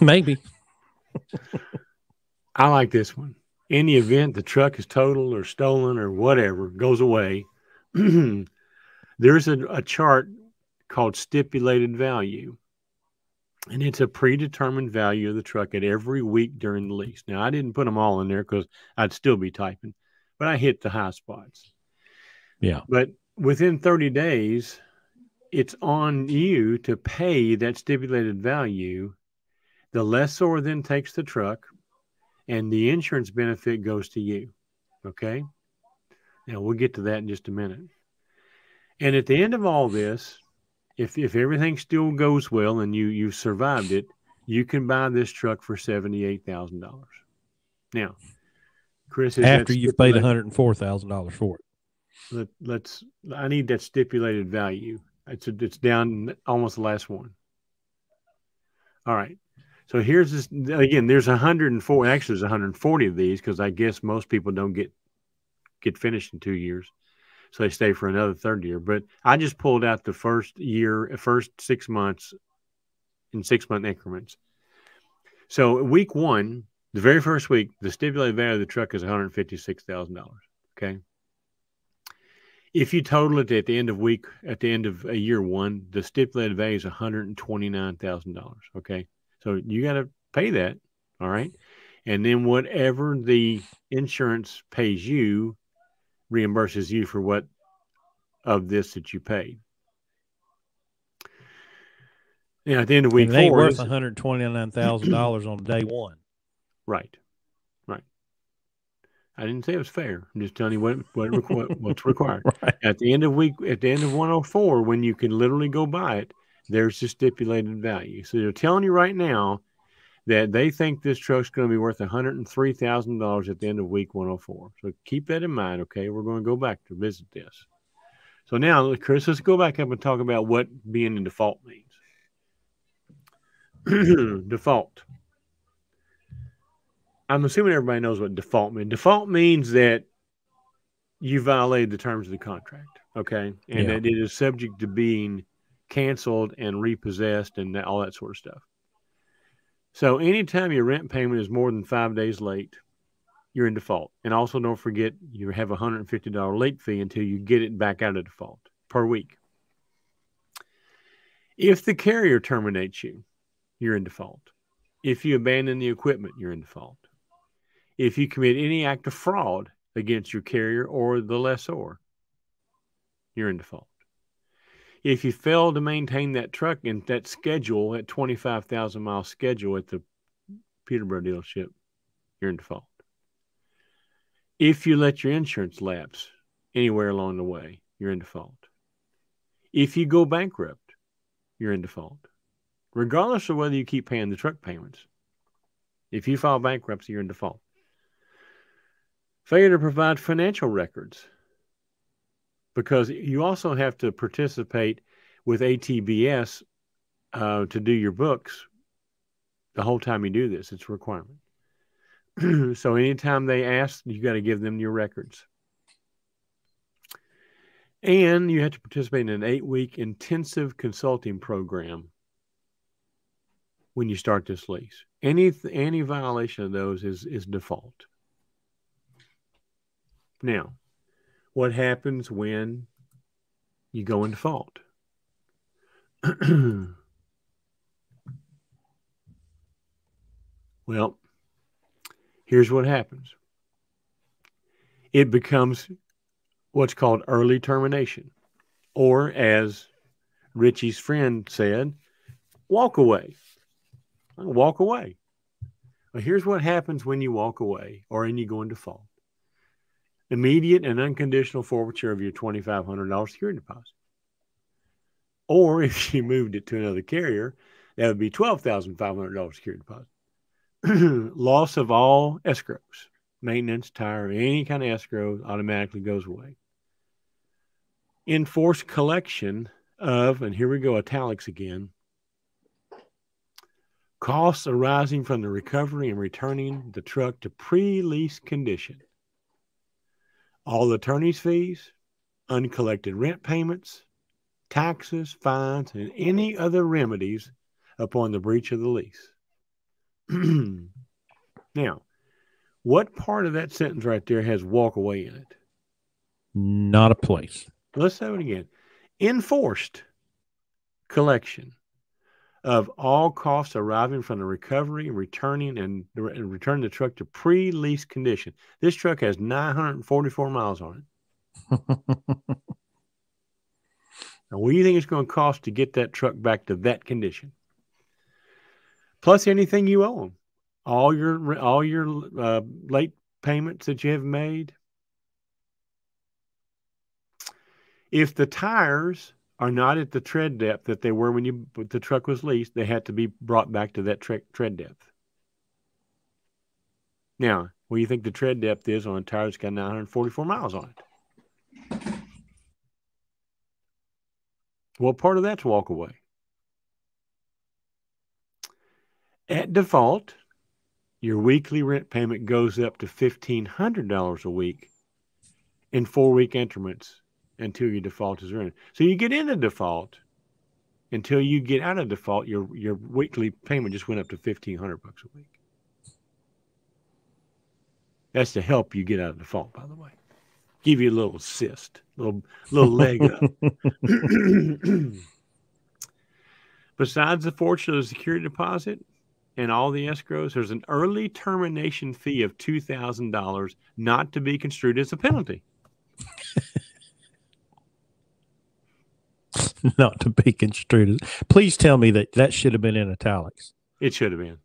Maybe. I like this one. In the event the truck is totaled or stolen or whatever goes away, there's a, a chart called stipulated value. And it's a predetermined value of the truck at every week during the lease. Now, I didn't put them all in there because I'd still be typing, but I hit the high spots. Yeah. But within 30 days, it's on you to pay that stipulated value. The lessor then takes the truck and the insurance benefit goes to you. Okay. Now we'll get to that in just a minute. And at the end of all this, if if everything still goes well and you you survived it, you can buy this truck for seventy eight thousand dollars. Now, Chris, after you've paid one hundred and four thousand dollars for it let, let's I need that stipulated value. It's a, it's down almost the last one. All right. So here's this again. There's 104. Actually, there's 140 of these because I guess most people don't get get finished in two years, so they stay for another third year. But I just pulled out the first year, first six months, in six month increments. So week one, the very first week, the stipulated value of the truck is one hundred fifty six thousand dollars. Okay. If you total it at the end of week, at the end of a year one, the stipulated value is one hundred and twenty nine thousand dollars. Okay. So you got to pay that. All right. And then whatever the insurance pays you reimburses you for what of this that you paid. Yeah, at the end of week and four, worth one hundred twenty nine thousand dollars on day one. right, right. I didn't say it was fair. I'm just telling you what what, what's required. Right. At the end of week, at the end of 104, when you can literally go buy it, there's the stipulated value. So they're telling you right now that they think this truck's going to be worth $103,000 at the end of week 104. So keep that in mind, okay? We're going to go back to visit this. So now, Chris, let's go back up and talk about what being in default means. default. I'm assuming everybody knows what default means. Default means that you violated the terms of the contract, okay, and Yeah. that it is subject to being canceled and repossessed and all that sort of stuff. So anytime your rent payment is more than five days late, you're in default. And also don't forget you have a hundred and fifty dollar late fee until you get it back out of default per week. If the carrier terminates you, you're in default. If you abandon the equipment, you're in default. If you commit any act of fraud against your carrier or the lessor, you're in default. If you fail to maintain that truck and that schedule, that 25,000 mile schedule at the Peterbilt dealership, you're in default. If you let your insurance lapse anywhere along the way, you're in default. If you go bankrupt, you're in default, regardless of whether you keep paying the truck payments. If you file bankruptcy, you're in default. Failure to provide financial records because you also have to participate with ATBS uh, to do your books the whole time you do this. It's a requirement. so anytime they ask, you got to give them your records. And you have to participate in an eight week intensive consulting program when you start this lease. Any any violation of those is is default. Now, what happens when you go in default? well, here's what happens. It becomes what's called early termination, or as Richie's friend said, walk away. Walk away. Well, here's what happens when you walk away or when you go in default immediate and unconditional forfeiture of your $2,500 security deposit. Or if you moved it to another carrier, that would be $12,500 security deposit. Loss of all escrows, maintenance, tire, any kind of escrow automatically goes away. Enforced collection of, and here we go, italics again, costs arising from the recovery and returning the truck to pre lease condition. All attorney's fees, uncollected rent payments, taxes, fines, and any other remedies upon the breach of the lease. now, what part of that sentence right there has walk away in it? Not a place. Let's say it again. Enforced collection of all costs arriving from the recovery, returning, and, and returning the truck to pre-lease condition. This truck has 944 miles on it. Now, what do you think it's going to cost to get that truck back to that condition? Plus anything you owe them, all your all your uh, late payments that you have made. If the tires are not at the tread depth that they were when you the truck was leased, they had to be brought back to that tre- tread depth. Now, what do you think the tread depth is on a tire that's got 944 miles on it? What part of that's walk away? At default, your weekly rent payment goes up to $1,500 a week in four week increments until your default is earned. So you get into default until you get out of default, your your weekly payment just went up to fifteen hundred bucks a week. That's to help you get out of default, by the way. Give you a little assist, little little leg up. Besides the fortune of the security deposit and all the escrows, there's an early termination fee of two thousand dollars, not to be construed as a penalty. not to be construed. As please tell me that that should have been in italics. It should have been.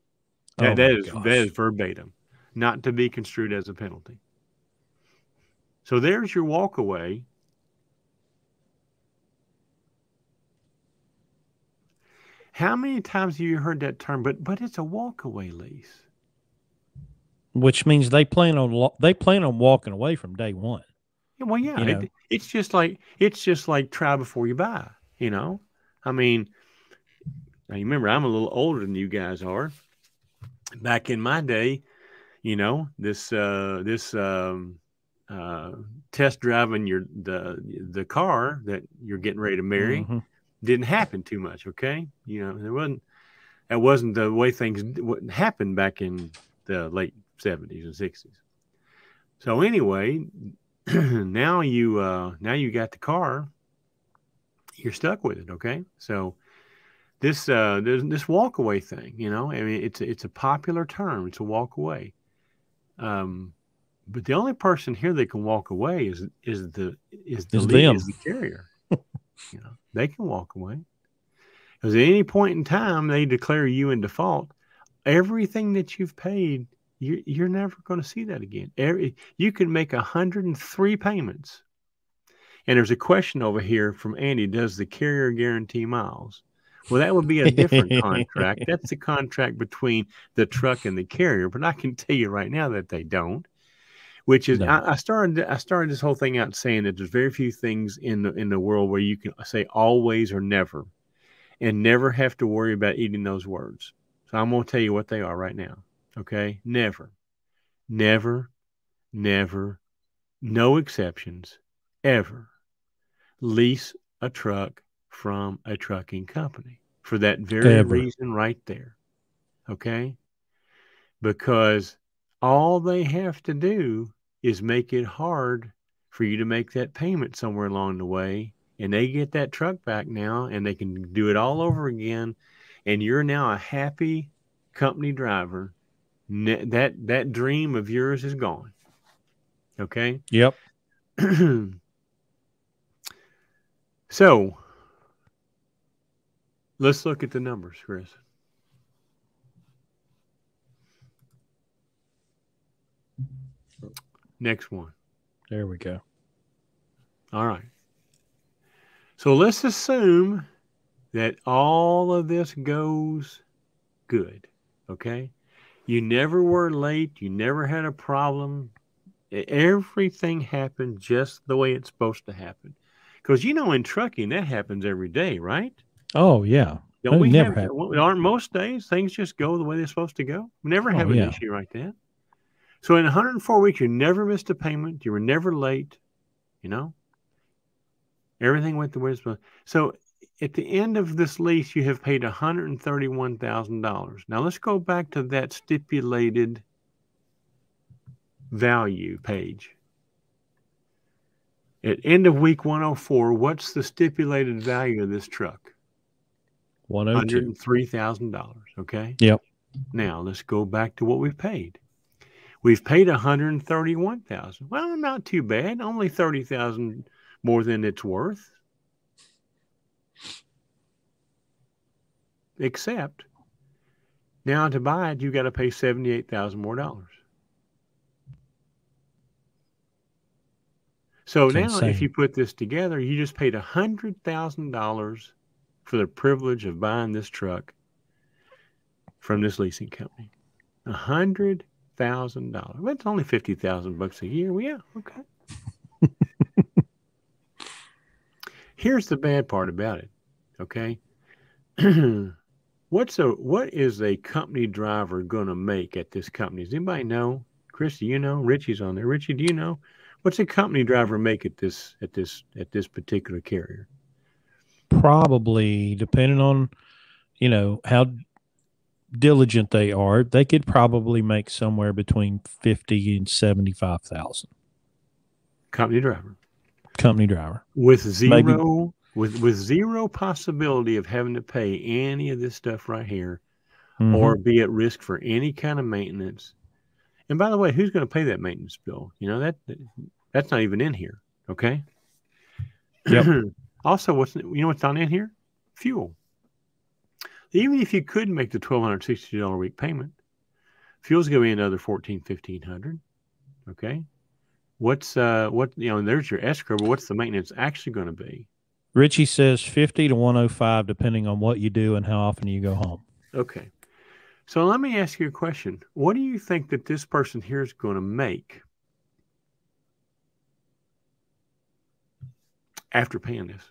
Oh that, Oh that is gosh. that is verbatim, not to be construed as a penalty. So there's your walkaway. How many times have you heard that term? But but it's a walkaway lease. Which means they plan on they plan on walking away from day one. Yeah, Well, yeah, it, it's just like it's just like try before you buy. You know, I mean, now you remember I'm a little older than you guys are. Back in my day, you know, this uh, this um, uh, test driving your the the car that you're getting ready to marry Mhm. didn't happen too much. Okay, you know, there wasn't that wasn't the way things happened back in the late seventies and sixties. So anyway, now you uh, now you got the car, you're stuck with it. Okay, so this uh, this, walkaway thing, you know, I mean, it's it's a popular term. It's a walk away. Um, but the only person here that can walk away is is the is the Is lead, them. is the carrier. you know, they can walk away because at any point in time they declare you in default. Everything that you've paid, you, you're never going to see that again. Every, you can make 103 payments. And there's a question over here from Andy Does the carrier guarantee miles? Well, that would be a different contract. That's the contract between the truck and the carrier. But I can tell you right now that they don't. Which is, No. I, I started. I started this whole thing out saying that there's very few things in the in the world where you can say always or never, and never have to worry about eating those words. So I'm going to tell you what they are right now. Okay, never, never, never, no exceptions, ever lease a truck from a trucking company for that very Ever. reason right there. Okay? Because all they have to do is make it hard for you to make that payment somewhere along the way. And they get that truck back now and they can do it all over again. And you're now a happy company driver. That that dream of yours is gone. Okay? Yep. so let's look at the numbers, Chris. Next one. There we go. All right. So let's assume that all of this goes good. Okay. You never were late. You never had a problem. Everything happened just the way it's supposed to happen. Because you know, in trucking, that happens every day, right? Oh yeah. Don't we never have, aren't most days things just go the way they're supposed to go? We never Oh, have an yeah. issue like that. So in 104 weeks, you never missed a payment. You were never late. You know, everything went the way it's supposed. So at the end of this lease, you have paid $131,000. Now let's go back to that stipulated value page. At end of week 104, what's the stipulated value of this truck? One oh hundred two. and three thousand dollars. Okay. Yep. Now let's go back to what we've paid. We've paid one hundred and thirty-one thousand. Well, not too bad. Only thirty thousand more than it's worth. Except now to buy it, you got to pay seventy-eight thousand more dollars. So It's now, if you put this together, you just paid hundred thousand dollars for the privilege of buying this truck from this leasing company. A hundred thousand dollars. Well, it's only fifty thousand bucks a year. Well, yeah, okay. Here's the bad part about it. Okay. What's a what is a company driver gonna make at this company? Does anybody know? Chris, do you know? Richie's on there. Richie, do you know? What's a company driver make at this at this at this particular carrier? probably, depending on, you know, how diligent they are, they could probably make somewhere between fifty and seventy five thousand. Company driver. Company driver with zero Maybe. with with zero possibility of having to pay any of this stuff right here, mm-hmm. or be at risk for any kind of maintenance. And by the way, who's going to pay that maintenance bill? You know that that's not even in here. Okay. Yep. also, what's you know what's not in here? Fuel. Even if you could make the twelve hundred sixty dollar week payment, fuel's going to be another fourteen fifteen hundred. Okay. What's uh what you know? There's your escrow, but what's the maintenance actually going to be? Richie says fifty to one hundred five, depending on what you do and how often you go home. Okay. So let me ask you a question. What do you think that this person here is going to make after paying this?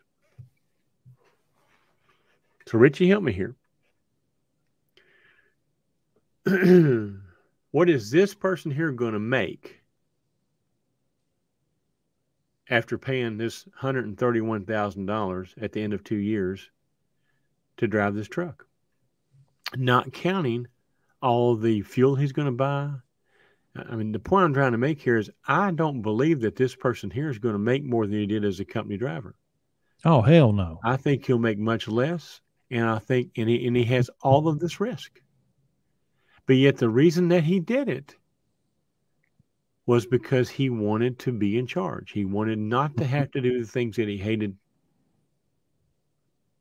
So, Richie, help me here. what is this person here going to make after paying this $131,000 at the end of two years to drive this truck? Not counting all the fuel he's going to buy. I mean, the point I'm trying to make here is I don't believe that this person here is going to make more than he did as a company driver. Oh, hell no. I think he'll make much less. And I think, and he, and he has all of this risk. But yet, the reason that he did it was because he wanted to be in charge. He wanted not to have to do the things that he hated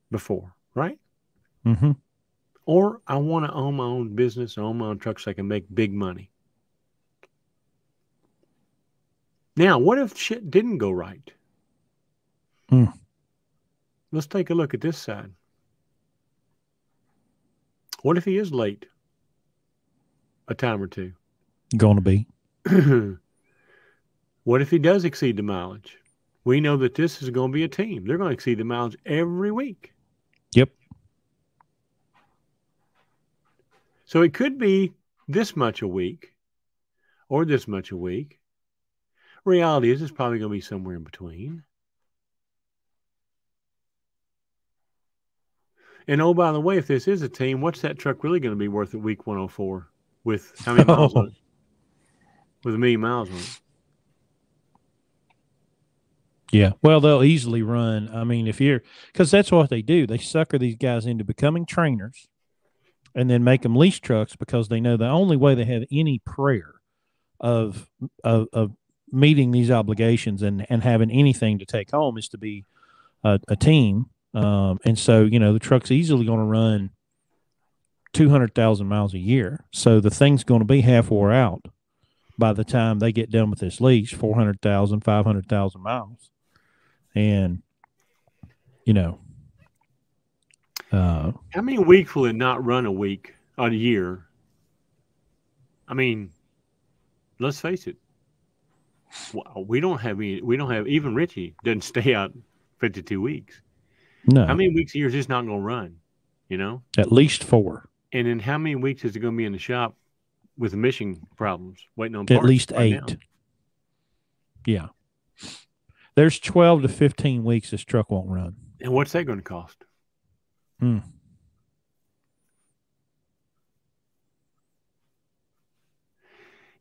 before, right? Mm-hmm. Or I want to own my own business, own my own truck so I can make big money. Now, what if shit didn't go right? Hmm. Let's take a look at this side. What if he is late a time or two? Going to be. what if he does exceed the mileage? We know that this is going to be a team. They're going to exceed the mileage every week. Yep. So it could be this much a week or this much a week. Reality is it's probably going to be somewhere in between. And oh, by the way, if this is a team, what's that truck really going to be worth at week 104 with how many miles on it? With a million miles on it. Yeah. Well, they'll easily run. I mean, if you're, because that's what they do. They sucker these guys into becoming trainers and then make them lease trucks because they know the only way they have any prayer of of, of meeting these obligations and and having anything to take home is to be a, a team. Um, and so you know the truck's easily going to run two hundred thousand miles a year. So the thing's going to be half wore out by the time they get done with this lease 400,000, 500,000 miles. And, you know, uh, How many weeks will it not run a week, a year? I mean, let's face it. We don't have any. We don't have even Richie doesn't stay out fifty-two weeks. No. How many weeks a year is this not going to run? You know, at least four. And then how many weeks is it going to be in the shop with emission problems, waiting on at least right eight? Now? Yeah. There's twelve to fifteen weeks this truck won't run. And what's that going to cost? Hmm.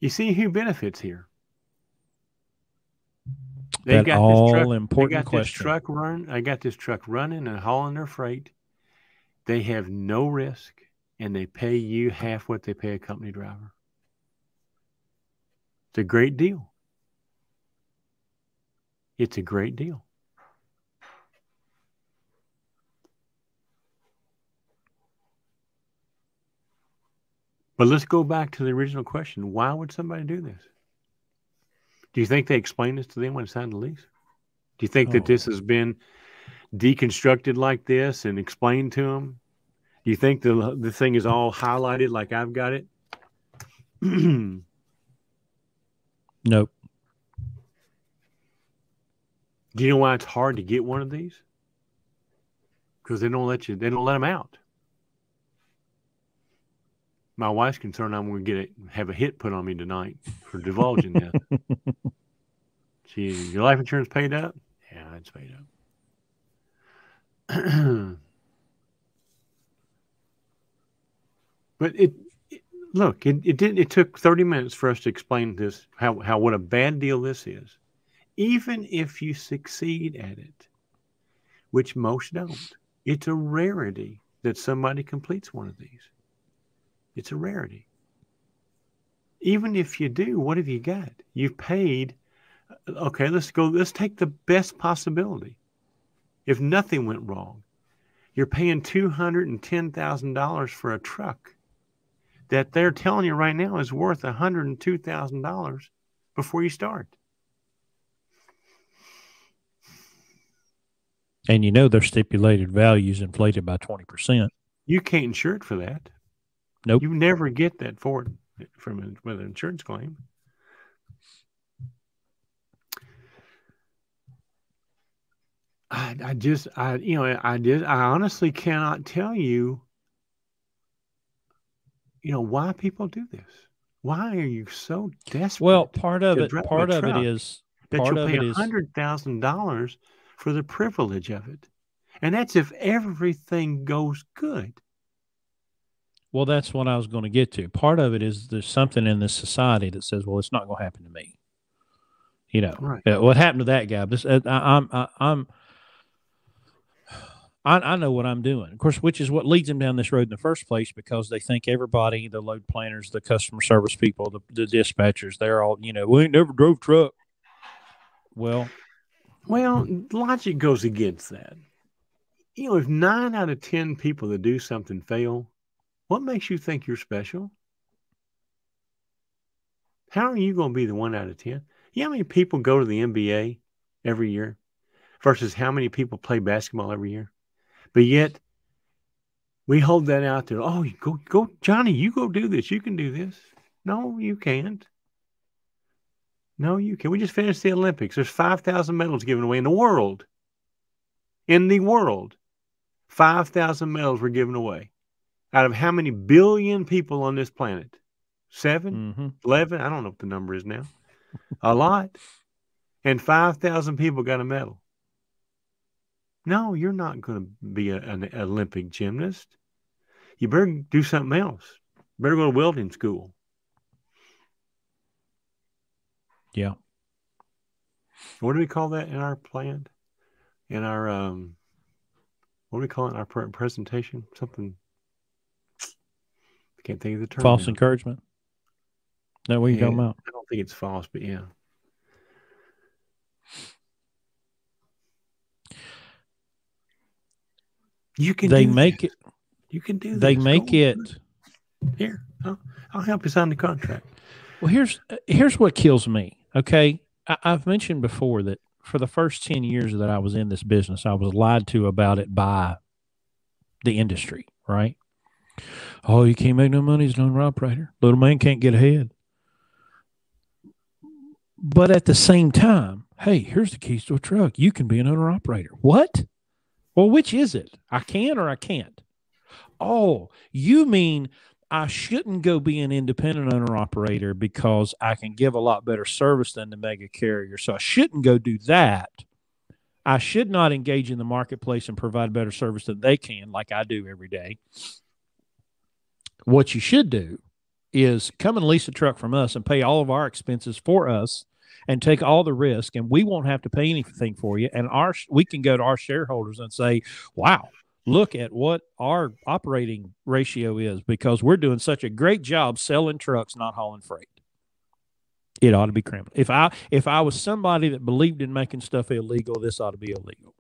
You see who benefits here? They got all this truck, important they got question. this truck run. I got this truck running and hauling their freight. They have no risk, and they pay you half what they pay a company driver. It's a great deal. It's a great deal. But let's go back to the original question. Why would somebody do this? Do you think they explained this to them when they signed the lease? Do you think oh. that this has been deconstructed like this and explained to them? Do you think the the thing is all highlighted like I've got it? nope. Do you know why it's hard to get one of these? Because they don't let you. They don't let them out my wife's concerned I'm going to get it, have a hit put on me tonight for divulging that. She, your life insurance paid up? Yeah, it's paid up. but it, it look it, it didn't. it took 30 minutes for us to explain this how, how what a bad deal this is even if you succeed at it which most don't it's a rarity that somebody completes one of these it's a rarity even if you do what have you got you've paid uh, okay let's go let's take the best possibility if nothing went wrong you're paying $210000 for a truck that they're telling you right now is worth $102,000 before you start. And you know their stipulated values inflated by 20%. You can't insure it for that. Nope. You never get that for it from with an insurance claim. I, I just I you know I did I honestly cannot tell you you know why people do this. Why are you so desperate? Well, part of it, part of it is that part you'll pay hundred thousand dollars for the privilege of it, and that's if everything goes good. Well, that's what I was going to get to. Part of it is there's something in this society that says, well, it's not going to happen to me. You know, Right. What happened to that guy? This, uh, I, I'm, I, I'm, I, I know what I'm doing. Of course, which is what leads them down this road in the first place because they think everybody, the load planners, the customer service people, the, the dispatchers, they're all, you know, we ain't never drove truck. Well, Well, logic goes against that. You know, if nine out of 10 people that do something fail, what makes you think you're special? How are you going to be the one out of 10? You know how many people go to the NBA every year versus how many people play basketball every year? But yet, we hold that out there. Oh, go, go, Johnny, you go do this. You can do this. No, you can't. No, you can't. We just finished the Olympics. There's 5,000 medals given away in the world. In the world, 5,000 medals were given away. Out of how many billion people on this planet? Seven, mhm. 11? I don't know what the number is now. A lot. And 5,000 people got a medal. No, you're not going to be a- an Olympic gymnast. You better do something else. Better go to welding school. yeah. What do we call that in our plan? In our um, what do we call it in our pre- presentation? Something. Can't think of the term. False now. encouragement. No, what are you talking Yeah. about? I don't think it's false, but yeah. You can. They do make it, You can do. they this. make Go it. Here, I'll, I'll help you sign the contract. Well, here's here's what kills me. Okay, I, I've mentioned before that for the first ten years that I was in this business, I was lied to about it by the industry. Right? Oh, you can't make no money as an owner operator. Little man can't get ahead. But at the same time, hey, here's the keys to a truck. You can be an owner operator. What? Well, which is it? I can or I can't. Oh, you mean I shouldn't go be an independent owner operator because I can give a lot better service than the mega carrier. So I shouldn't go do that. I should not engage in the marketplace and provide better service than they can, like I do every day. What you should do is come and lease a truck from us and pay all of our expenses for us and take all the risk and we won't have to pay anything for you and our we can go to our shareholders and say wow look at what our operating ratio is because we're doing such a great job selling trucks, not hauling freight. It ought to be criminal. If I if I was somebody that believed in making stuff illegal, this ought to be illegal.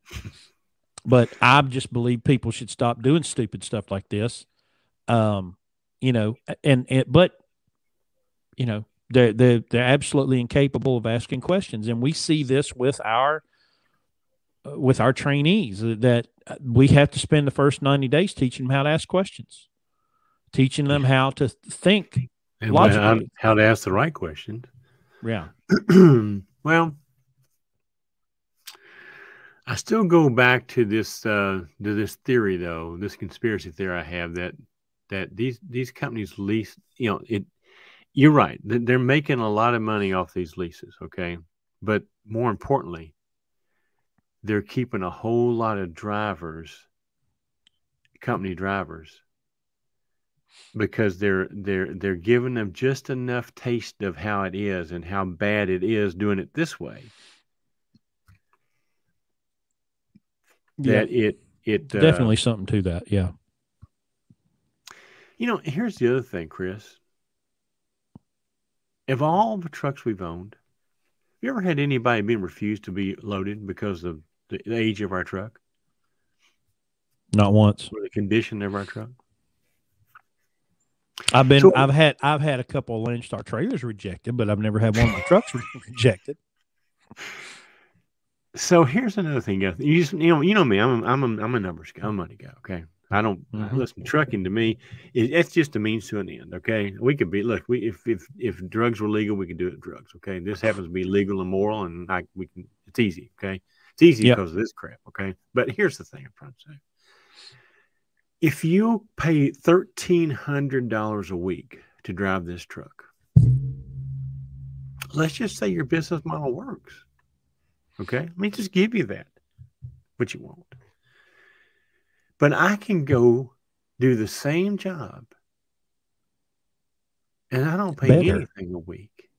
But I just believe people should stop doing stupid stuff like this. Um, you know, and, and but you know, they're they're they're absolutely incapable of asking questions, and we see this with our uh, with our trainees that we have to spend the first 90 days teaching them how to ask questions teaching them how to think And Logically. how, how to ask the right questions. yeah well, I still go back to this uh, to this theory though, this conspiracy theory I have that that these these companies lease, you know, it. You're right. They're making a lot of money off these leases, okay? But more importantly, they're keeping a whole lot of drivers, company drivers, because they're they're they're giving them just enough taste of how it is and how bad it is doing it this way. Yeah. That it it uh, Definitely something to that. Yeah. You know, here's the other thing, Chris. Of all the trucks we've owned, have you ever had anybody being refused to be loaded because of the, the age of our truck Not once. or the condition of our truck? I've been So- I've had I've had a couple of Landstar trailers rejected, but I've never had one of my trucks rejected. So here's another thing. You, you just you know you know me. I'm a, I'm a, I'm a numbers guy. I'm a money guy. Okay. I don't Mhm. listen. Trucking to me, it, it's just a means to an end. Okay. We could be look. We if if if drugs were legal, we could do it. Drugs. Okay. This happens to be legal and moral, and I we can. It's easy. Okay. It's easy Yep. because of this crap. Okay. But here's the thing I'm trying to say. If you pay thirteen hundred dollars a week to drive this truck, let's just say your business model works. Okay. Let me just give you that, but you won't. But I can go do the same job and I don't pay Better. anything a week.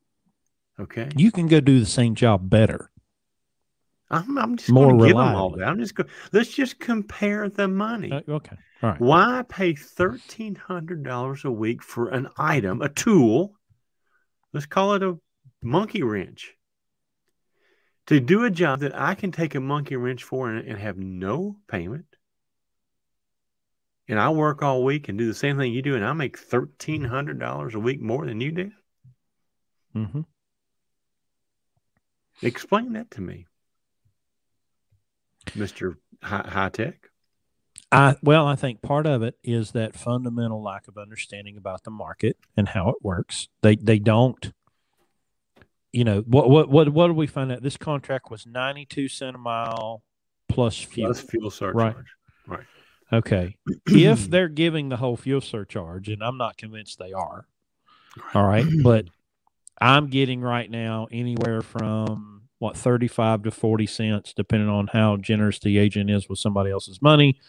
Okay. You can go do the same job better. I'm, I'm just More give them all that. I'm just going, let's just compare the money. Uh, okay. All right. Why pay $1,300 a week for an item, a tool? Let's call it a monkey wrench. To do a job that I can take a monkey wrench for and, and have no payment. And I work all week and do the same thing you do, and I make $1,300 a week more than you do. hmm Explain that to me, Mr. High, high Tech. I well, I think part of it is that fundamental lack of understanding about the market and how it works. They they don't. You know what what what what did we find out? This contract was ninety two cent a mile plus fuel. Plus fuel surcharge. Okay. if they're giving the whole fuel surcharge, and I'm not convinced they are, all right, but I'm getting right now anywhere from what 35 to 40 cents, depending on how generous the agent is with somebody else's money.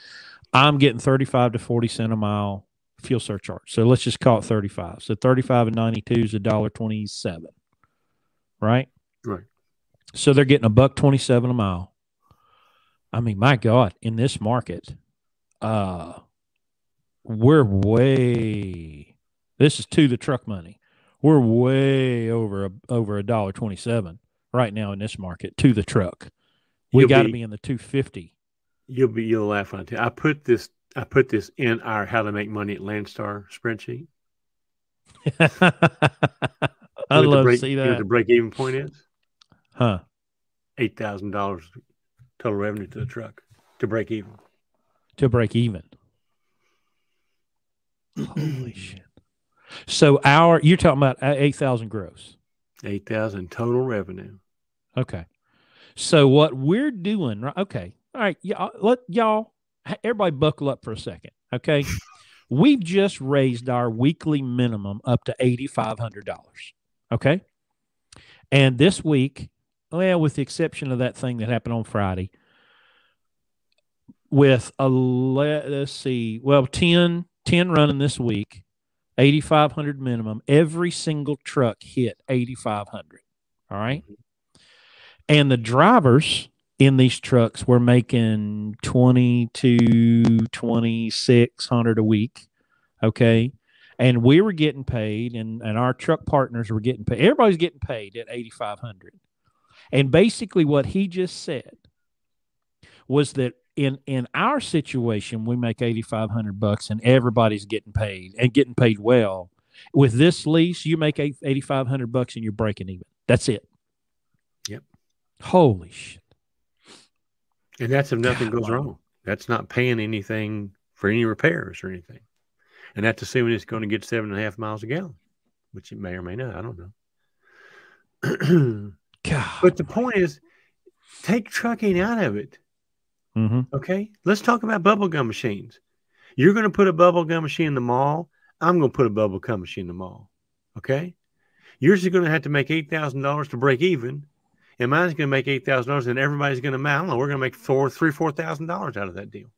I'm getting 35 to 40 cent a mile fuel surcharge. So let's just call it 35. So 35 and 92 is a dollar 27, right? Right. So they're getting a buck 27 a mile. I mean, my God, in this market, uh, we're way, this is to the truck money. We're way over a, over a dollar 27 right now in this market to the truck. We got to be- be in the 250. You'll be you'll laugh when I tell you. I put this I put this in our how to make money at Landstar spreadsheet. I'd You know what the love break, to see you know what the break even point is Huh. eight thousand dollars total revenue to the truck to break even. To break even. Holy shit. So our, you're talking about uh, 8,000 gross. Eight thousand total revenue. Okay. So what we're doing, right? Okay. All right. Y'all, let y'all, everybody buckle up for a second. Okay. We've just raised our weekly minimum up to $8,500. Okay. And this week, well, with the exception of that thing that happened on Friday, with a, let's see, well, 10, 10 running this week, 8,500 minimum. Every single truck hit 8,500. All right. And the drivers in these trucks were making 22, 2600 a week. Okay. And we were getting paid, and, and our truck partners were getting paid. Everybody's getting paid at 8,500. And basically, what he just said was that in, in our situation, we make 8,500 bucks and everybody's getting paid and getting paid well. With this lease, you make 8,500 bucks and you're breaking even. That's it. Yep. Holy shit. And that's if nothing God, goes wrong. That's not paying anything for any repairs or anything. And that's assuming it's going to get seven and a half miles a gallon, which it may or may not. I don't know. God. but the point is, take trucking out of it. Hmm Okay. Let's talk about bubble gum machines. You're going to put a bubble gum machine in the mall. I'm going to put a bubble gum machine in the mall. Okay. Yours is going to have to make $8,000 to break even. and mine's going to make eight thousand dollars, and everybody's going to. I don't know. We're going to make four, three, four thousand dollars out of that deal.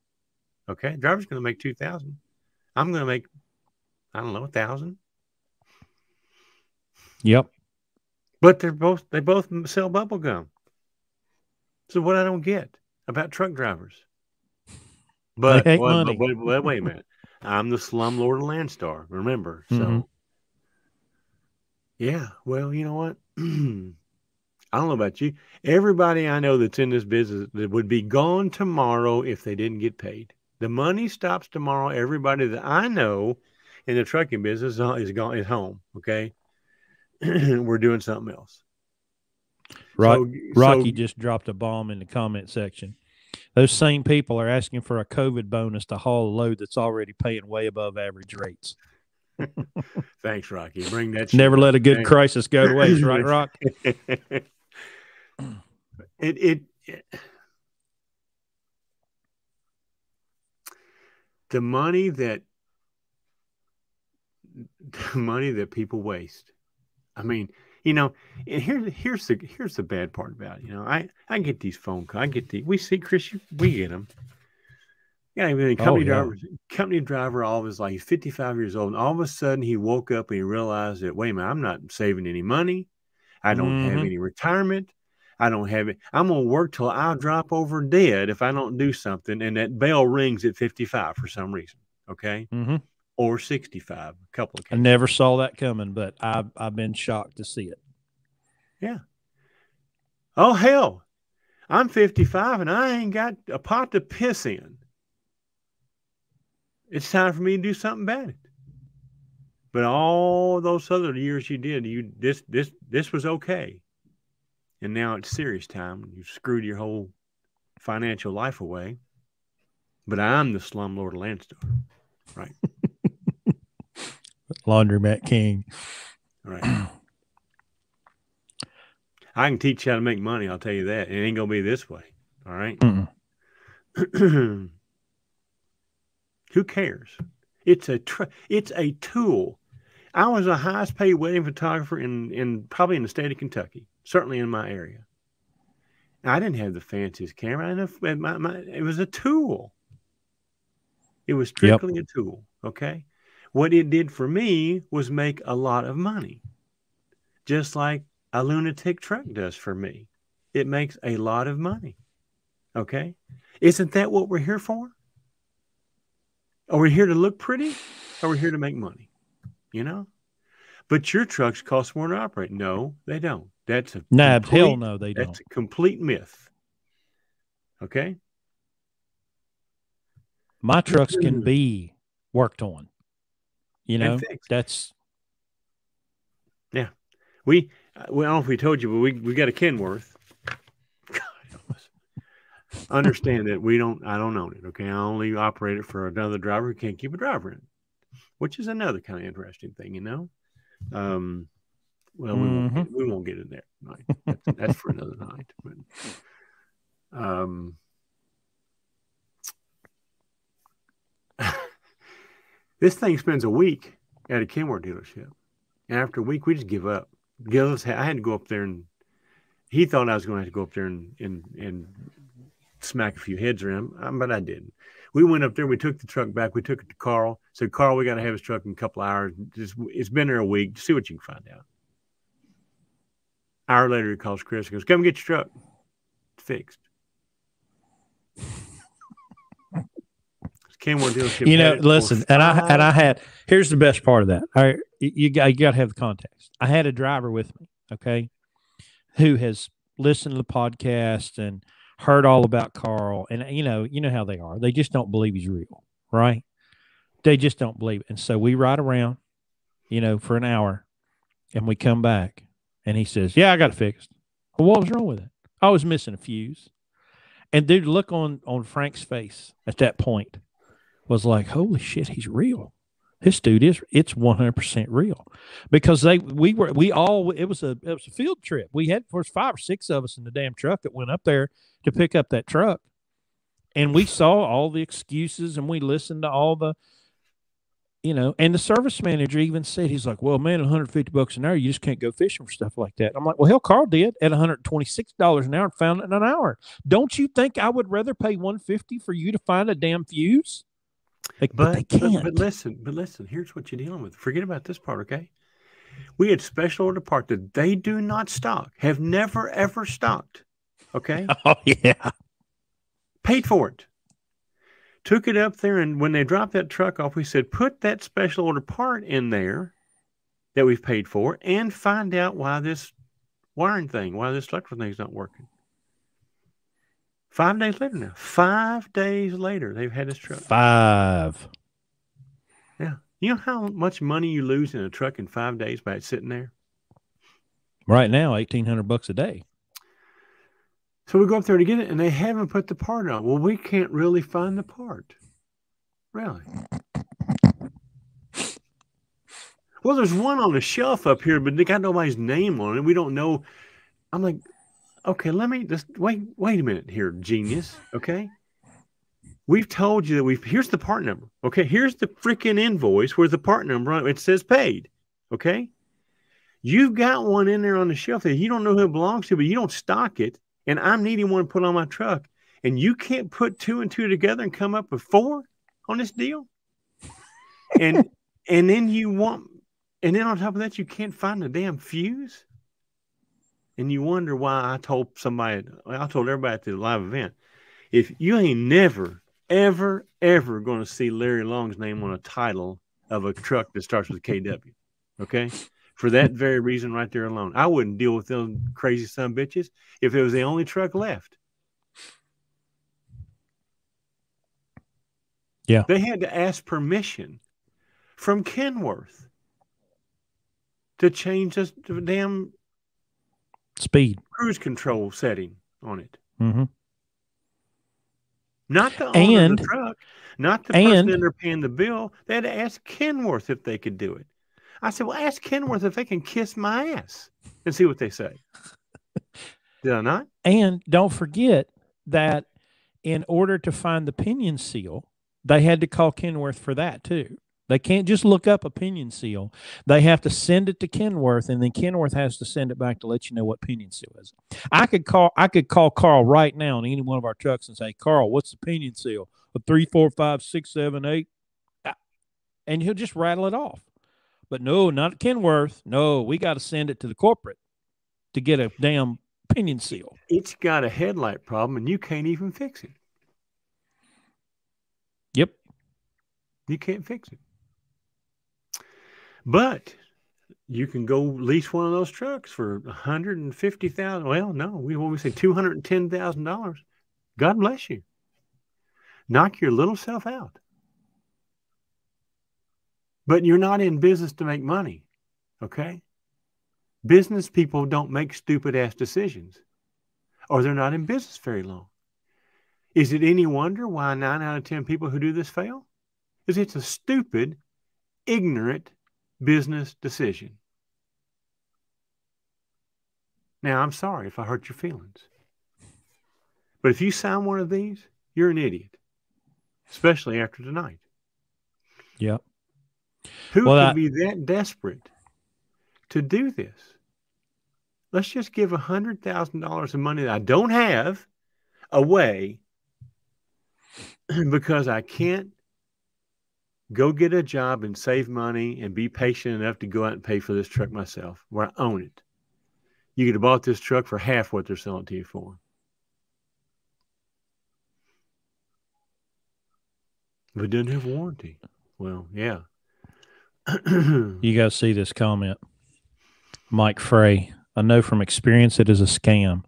Okay, driver's going to make two thousand. I'm going to make, I don't know, a thousand. Yep. But they're both they both sell bubble gum. So what I don't get about truck drivers. But, money. but, but- but wait a minute. I'm the slumlord of Landstar, remember. So Mhm. yeah, well, you know what? I don't know about you. Everybody I know that's in this business that would be gone tomorrow if they didn't get paid. The money stops tomorrow. Everybody that I know in the trucking business is gone is home. Okay. We're doing something else. Rock, So- Rocky so- just dropped a bomb in the comment section. Those same people are asking for a COVID bonus to haul a load that's already paying way above average rates. Thanks, Rocky. Bring that. Never let a good Thanks. crisis go to waste, right, Rock? it, it it the money that the money that people waste. I mean, you know, and here's here's the here's the bad part about it. You know, I I get these phone calls. I get the we see Chris. You, we get them. Yeah, I mean, company yeah. driver, company driver, all of his life, he's 55 years old, and all of a sudden he woke up and he realized that wait a minute, I'm not saving any money. I don't have Mhm. any retirement. I don't have it. I'm gonna work till I drop over dead if I don't do something. And that bell rings at 55 for some reason. Okay, hmm or 65, a couple of I never saw that coming, but I've I've been shocked to see it. Yeah oh hell, I'm 55 and I ain't got a pot to piss in. It's time for me to do something about it. But all those other years you did, you this this this was okay. And now it's serious time. You've screwed your whole financial life away. But I'm the slumlord of Landstar. Right. Laundromat King. Right. I can teach you how to make money, I'll tell you that. It ain't gonna be this way. All right. Who cares? It's a tr- it's a tool. I was the highest paid wedding photographer in in probably in the state of Kentucky, certainly in my area. I didn't have the fanciest camera. I didn't have, my, my, it was a tool. It was strictly a tool. Okay. What it did for me was make a lot of money, just like a lunatic truck does for me. It makes a lot of money. Okay. Isn't that what we're here for? Are we here to look pretty? Or are we here to make money? You know? But your trucks cost more to operate. No, they don't. That's a Nah, complete- hell no, they don't. That's a complete myth. Okay? My trucks can be worked on. You know, that's yeah. We, well, I don't know if we told you, but we, we got a Kenworth. Understand that we don't, I don't own it. Okay. I only operate it for another driver who can't keep a driver in, which is another kind of interesting thing, you know? Um, well, we, won't, get, we won't get in there tonight. That's, that's for another night. But, um, this thing spends a week at a Kenworth dealership. And after a week, we just give up. Gillis, I had to go up there and he thought I was going to have to go up there and, and, and smack a few heads around, um, but I didn't. We went up there, we took the truck back, we took it to Carl, said, Carl, we got to have his truck in a couple hours. Just, it's been there a week. See what you can find out. Hour later, he calls Chris goes, Come get your truck. It's fixed. Dealership. you know. had it for Listen, and I and I had. Here's the best part of that. All right, you, you got you got to have the context. I had a driver with me, okay, who has listened to the podcast and heard all about Carl, and you know, you know how they are. They just don't believe he's real, right? They just don't believe it. And so we ride around, you know, for an hour, and we come back, and he says, "Yeah, I got it fixed." Well, what was wrong with it? I was missing a fuse. And dude, look on on Frank's face at that point was like, holy shit, he's real. This dude is it's one hundred percent real. Because they we were we all it was a it was a field trip. We had there five or six of us in the damn truck that went up there to pick up that truck. And we saw all the excuses and we listened to all the you know, and the service manager even said he's like, "Well, man, 150 bucks an hour, you just can't go fishing for stuff like that." I'm like, "Well, hell, Carl did at 126 dollars an hour and found it in an hour. Don't you think I would rather pay 150 for you to find a damn fuse?" Like, but, but, they can't. But, but listen, but listen. Here's what you're dealing with. Forget about this part, okay? We had special order part that they do not stock, have never ever stocked. Okay. Oh yeah. Paid for it took it up there, and when they dropped that truck off, we said, put that special order part in there that we've paid for and find out why this wiring thing, why this electrical thing's not working. Five days later now. Five days later, they've had this truck. Five. Yeah. You know how much money you lose in a truck in five days by it sitting there? Right now, eighteen hundred bucks a day. So we go up there to get it, and they haven't put the part on. Well, we can't really find the part. Really? Well, there's one on the shelf up here, but they got nobody's name on it. We don't know. I'm like, okay, let me just wait. Wait a minute here, genius. Okay, we've told you that we've. Here's the part number. Okay, here's the freaking invoice where the part number it says paid. Okay, you've got one in there on the shelf that you don't know who it belongs to, but you don't stock it and I'm needing one to put on my truck, and you can't put two and two together and come up with four on this deal, and and then you want, and then on top of that, you can't find the damn fuse, and you wonder why I told somebody, I told everybody at the live event, if you ain't never, ever, ever going to see Larry Long's name on a title of a truck that starts with KW, okay? for that very reason right there alone. I wouldn't deal with them crazy son bitches if it was the only truck left. Yeah. They had to ask permission from Kenworth to change the damn speed cruise control setting on it. Mm-hmm. Not the owner and, of the truck, not the person that they're paying the bill. They had to ask Kenworth if they could do it. I said, well, ask Kenworth if they can kiss my ass and see what they say. Did I not? And don't forget that in order to find the pinion seal, they had to call Kenworth for that too. They can't just look up a pinion seal. They have to send it to Kenworth, and then Kenworth has to send it back to let you know what pinion seal is. I could call I could call Carl right now on any one of our trucks and say, Carl, what's the pinion seal? A three, four, five, six, seven, eight. And he'll just rattle it off. But no, not Kenworth. No, we got to send it to the corporate to get a damn pinion seal. It's got a headlight problem and you can't even fix it. Yep. You can't fix it. But you can go lease one of those trucks for one hundred and fifty thousand. Well, no, we when we say two hundred and ten thousand dollars. God bless you. Knock your little self out. But you're not in business to make money. Okay? Business people don't make stupid ass decisions, or they're not in business very long. Is it any wonder why nine out of 10 people who do this fail? Is it's a stupid, ignorant business decision. Now, I'm sorry if I hurt your feelings. But if you sign one of these, you're an idiot, especially after tonight. Yep. Who well, could be that desperate to do this? Let's just give a hundred thousand dollars of money that I don't have away because I can't go get a job and save money and be patient enough to go out and pay for this truck myself where I own it. You could have bought this truck for half what they're selling to you for. But it doesn't have warranty. Well, yeah. you guys see this comment. Mike Frey, I know from experience it is a scam.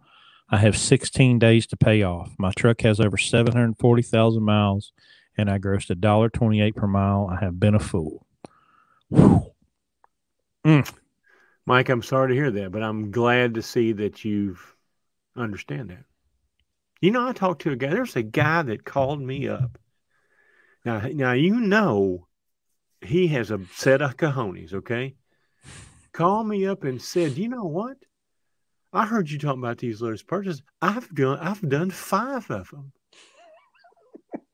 I have 16 days to pay off. My truck has over 740,000 miles and I grossed a dollar 28 per mile. I have been a fool. Mm. Mike, I'm sorry to hear that, but I'm glad to see that you've understand that. You know, I talked to a guy. There's a guy that called me up. Now, now you know he has a set of cojones, okay? Called me up and said, you know what? I heard you talking about these lease purchases. I've done I've done five of them.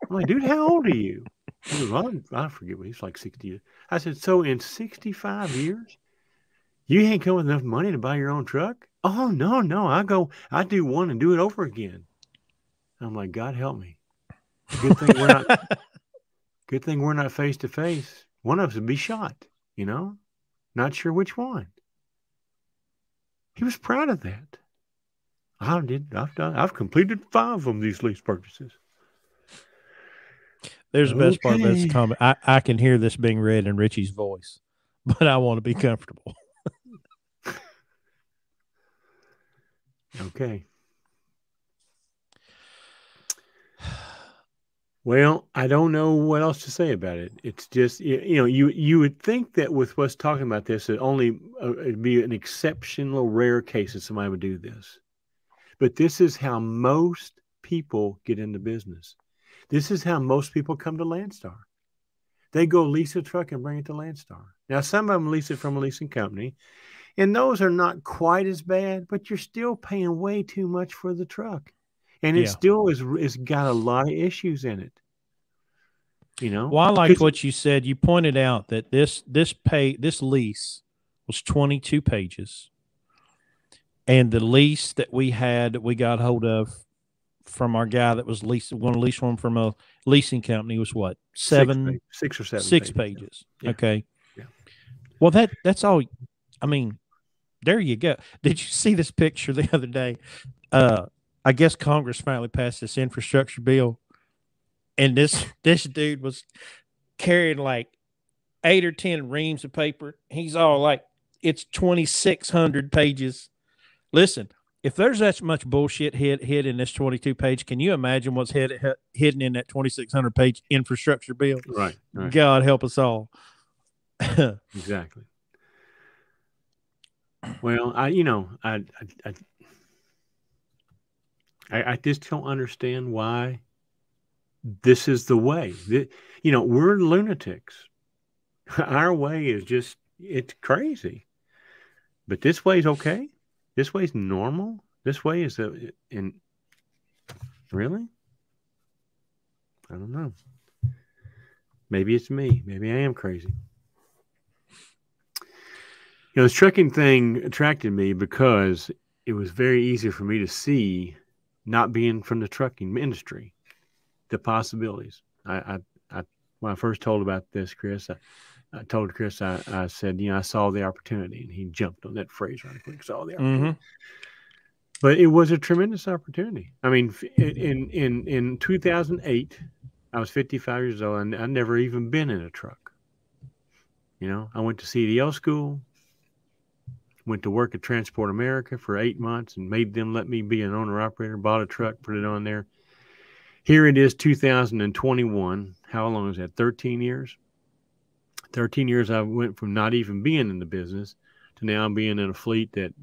I'm like, dude, how old are you? He goes, I, I forget what he's like 60. I said, so in 65 years, you ain't come with enough money to buy your own truck? Oh, no, no. I go, I do one and do it over again. I'm like, God help me. Good thing we're not, good thing we're not face to face. One of us would be shot, you know? Not sure which one. He was proud of that. I did. I've done. I've completed five of these lease purchases. There's the best part of this comment. I, I can hear this being read in Richie's voice, but I want to be comfortable. okay. Well, I don't know what else to say about it. It's just you know you you would think that with us talking about this, it only uh, it'd be an exceptional, rare case that somebody would do this. But this is how most people get into business. This is how most people come to Landstar. They go lease a truck and bring it to Landstar. Now, some of them lease it from a leasing company, and those are not quite as bad, but you're still paying way too much for the truck, and it yeah. still is. It's got a lot of issues in it. You know. Well, I like what you said. You pointed out that this this pay this lease was 22 pages, and the lease that we had we got hold of from our guy that was leasing going to lease one from a leasing company was what seven six, six or seven six pages, pages. Yeah. okay yeah. well that that's all i mean there you go did you see this picture the other day uh i guess congress finally passed this infrastructure bill and this this dude was carrying like eight or ten reams of paper he's all like it's 2600 pages listen if there's that much bullshit hid, hid in this 22 page, can you imagine what's hid, hidden in that 2600 page infrastructure bill? Right, right. God help us all. exactly. Well, I, you know, I, I, I, I just don't understand why this is the way. You know, we're lunatics. Our way is just, it's crazy. But this way is okay. This way is normal. This way is a in really. I don't know. Maybe it's me. Maybe I am crazy. You know, this trucking thing attracted me because it was very easy for me to see, not being from the trucking industry, the possibilities. I, I, I when I first told about this, Chris, I, I told Chris, I, I said, you know, I saw the opportunity, and he jumped on that phrase right quick. Saw the opportunity. Mm-hmm. But it was a tremendous opportunity. I mean, in in in 2008, I was 55 years old, and I'd never even been in a truck. You know, I went to CDL school, went to work at Transport America for eight months, and made them let me be an owner operator. Bought a truck, put it on there. Here it is, 2021. How long is that? 13 years 13 years I went from not even being in the business to now being in a fleet that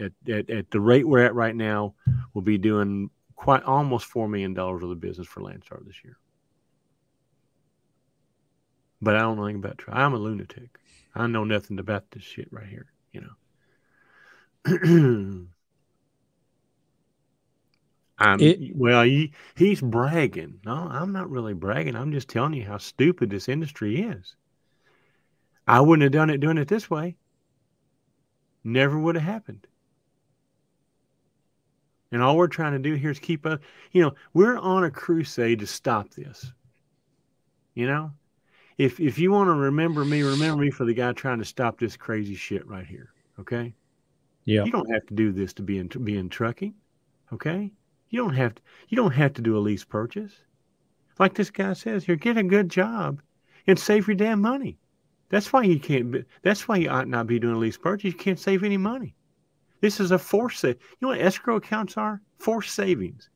at, at, at the rate we're at right now will be doing quite almost $4 million of the business for Landstar this year. But I don't know anything about. I'm a lunatic. I know nothing about this shit right here, you know. I'm, it, well, he, he's bragging. No, I'm not really bragging. I'm just telling you how stupid this industry is. I wouldn't have done it doing it this way. Never would have happened. And all we're trying to do here is keep us, you know, we're on a crusade to stop this. You know? If if you want to remember me, remember me for the guy trying to stop this crazy shit right here. Okay? Yeah. You don't have to do this to be in be in trucking. Okay? You don't have to you don't have to do a lease purchase. Like this guy says here, get a good job and save your damn money. That's why you can't. Be, that's why you ought not be doing a lease purchase. You can't save any money. This is a forced. You know what escrow accounts are? Forced savings.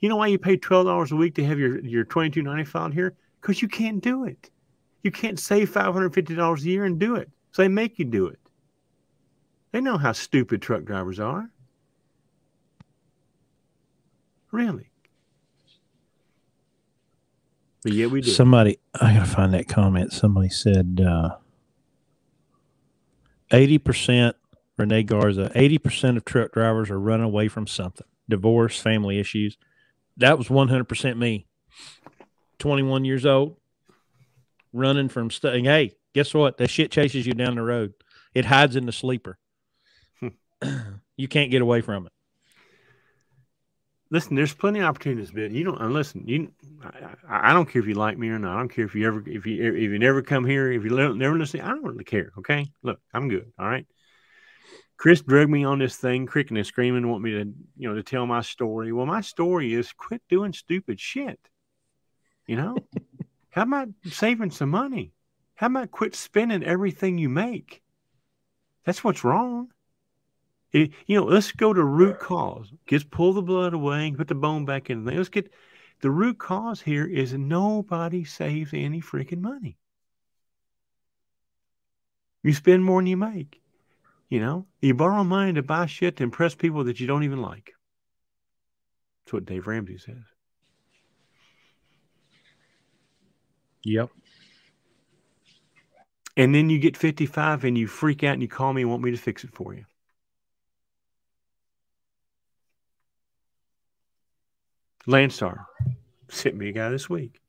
You know why you pay twelve dollars a week to have your your twenty two ninety filed here? Because you can't do it. You can't save five hundred fifty dollars a year and do it. So they make you do it. They know how stupid truck drivers are. Really. Yeah, we do. Somebody, I gotta find that comment. Somebody said uh, eighty percent. Renee Garza, eighty percent of truck drivers are running away from something: divorce, family issues. That was one hundred percent me. Twenty-one years old, running from stuff. Hey, guess what? That shit chases you down the road. It hides in the sleeper. you can't get away from it. Listen, there's plenty of opportunities, but you don't. And listen, you. I, I, don't care if you like me or not. I don't care if you ever, if you, if you never come here, if you never listen. I don't really care. Okay, look, I'm good. All right. Chris drug me on this thing, kicking and screaming, want me to, you know, to tell my story. Well, my story is quit doing stupid shit. You know, how about saving some money? How about quit spending everything you make? That's what's wrong. It, you know, let's go to root cause. Just pull the blood away and put the bone back in. Let's get the root cause here is nobody saves any freaking money. You spend more than you make. You know, you borrow money to buy shit to impress people that you don't even like. That's what Dave Ramsey says. Yep. And then you get 55 and you freak out and you call me and want me to fix it for you. Landstar sent me a guy this week.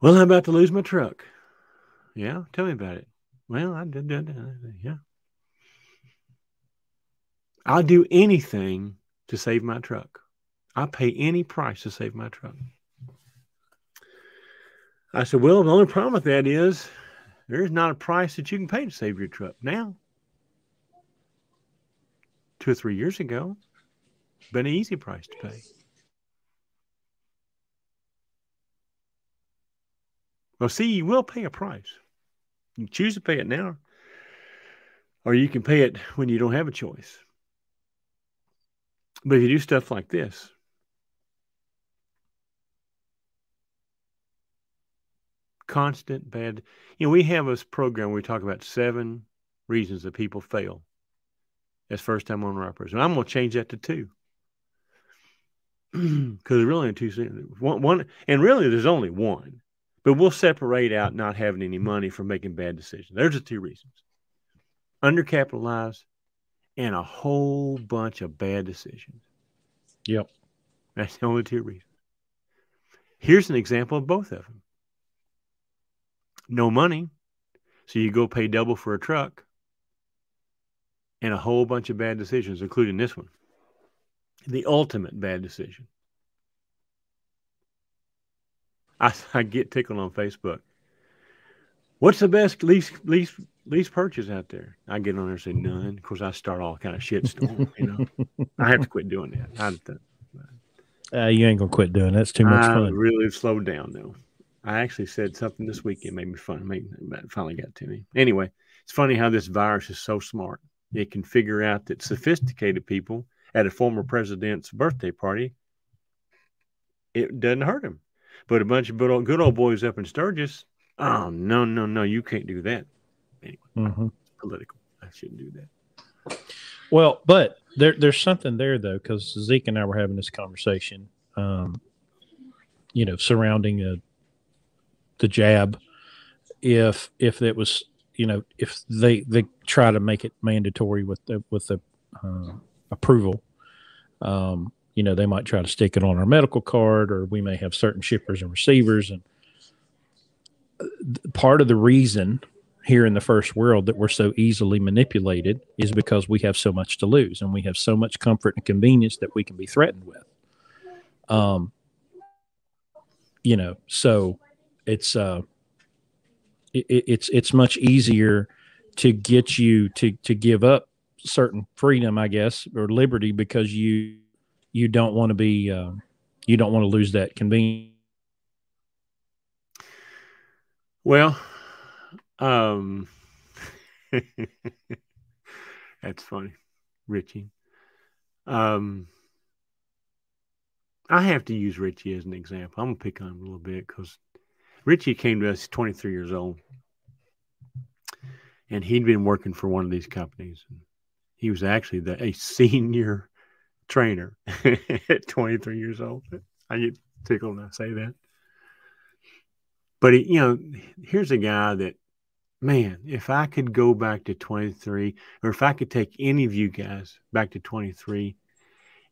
Well, I'm about to lose my truck. Yeah, tell me about it. Well, I did, did, did yeah. I'll do anything to save my truck. I'll pay any price to save my truck. I said, Well, the only problem with that is there's not a price that you can pay to save your truck now. Two or three years ago, been an easy price to pay. Well, see, you will pay a price. You choose to pay it now, or you can pay it when you don't have a choice. But if you do stuff like this, constant bad, you know, we have this program where we talk about seven reasons that people fail as first time owner operators. And I'm going to change that to two because really two one, one and really there's only one but we'll separate out not having any money from making bad decisions. There's the two reasons undercapitalized and a whole bunch of bad decisions. Yep. That's the only two reasons. Here's an example of both of them no money so you go pay double for a truck and a whole bunch of bad decisions including this one the ultimate bad decision. I, I get tickled on Facebook. What's the best lease lease lease purchase out there? I get on there and say none. Of course, I start all kind of shit storm. you know, I have to quit doing that. I, uh, you ain't gonna quit doing. That's too much I fun. Really slowed down though. I actually said something this weekend made me fun. Made, finally got to me. Anyway, it's funny how this virus is so smart. It can figure out that sophisticated people at a former president's birthday party, it doesn't hurt him. But a bunch of good old, good old boys up in Sturgis, oh no, no, no, you can't do that. Anyway, mm-hmm. political. I shouldn't do that. Well, but there, there's something there though, because Zeke and I were having this conversation, um, you know, surrounding a, the jab. If if it was, you know, if they they try to make it mandatory with the with the uh, approval. Um, you know, they might try to stick it on our medical card, or we may have certain shippers and receivers. And uh, part of the reason here in the first world that we're so easily manipulated is because we have so much to lose and we have so much comfort and convenience that we can be threatened with. Um, you know, so it's uh, it, it's it's much easier to get you to to give up certain freedom, I guess, or liberty because you you don't want to be uh, you don't want to lose that convenience. Well, um, that's funny, Richie. Um, I have to use Richie as an example. I'm gonna pick on him a little bit because Richie came to us 23 years old, and he'd been working for one of these companies. And he was actually the, a senior trainer at 23 years old. I get tickled when I say that. But, he, you know, here's a guy that, man, if I could go back to 23, or if I could take any of you guys back to 23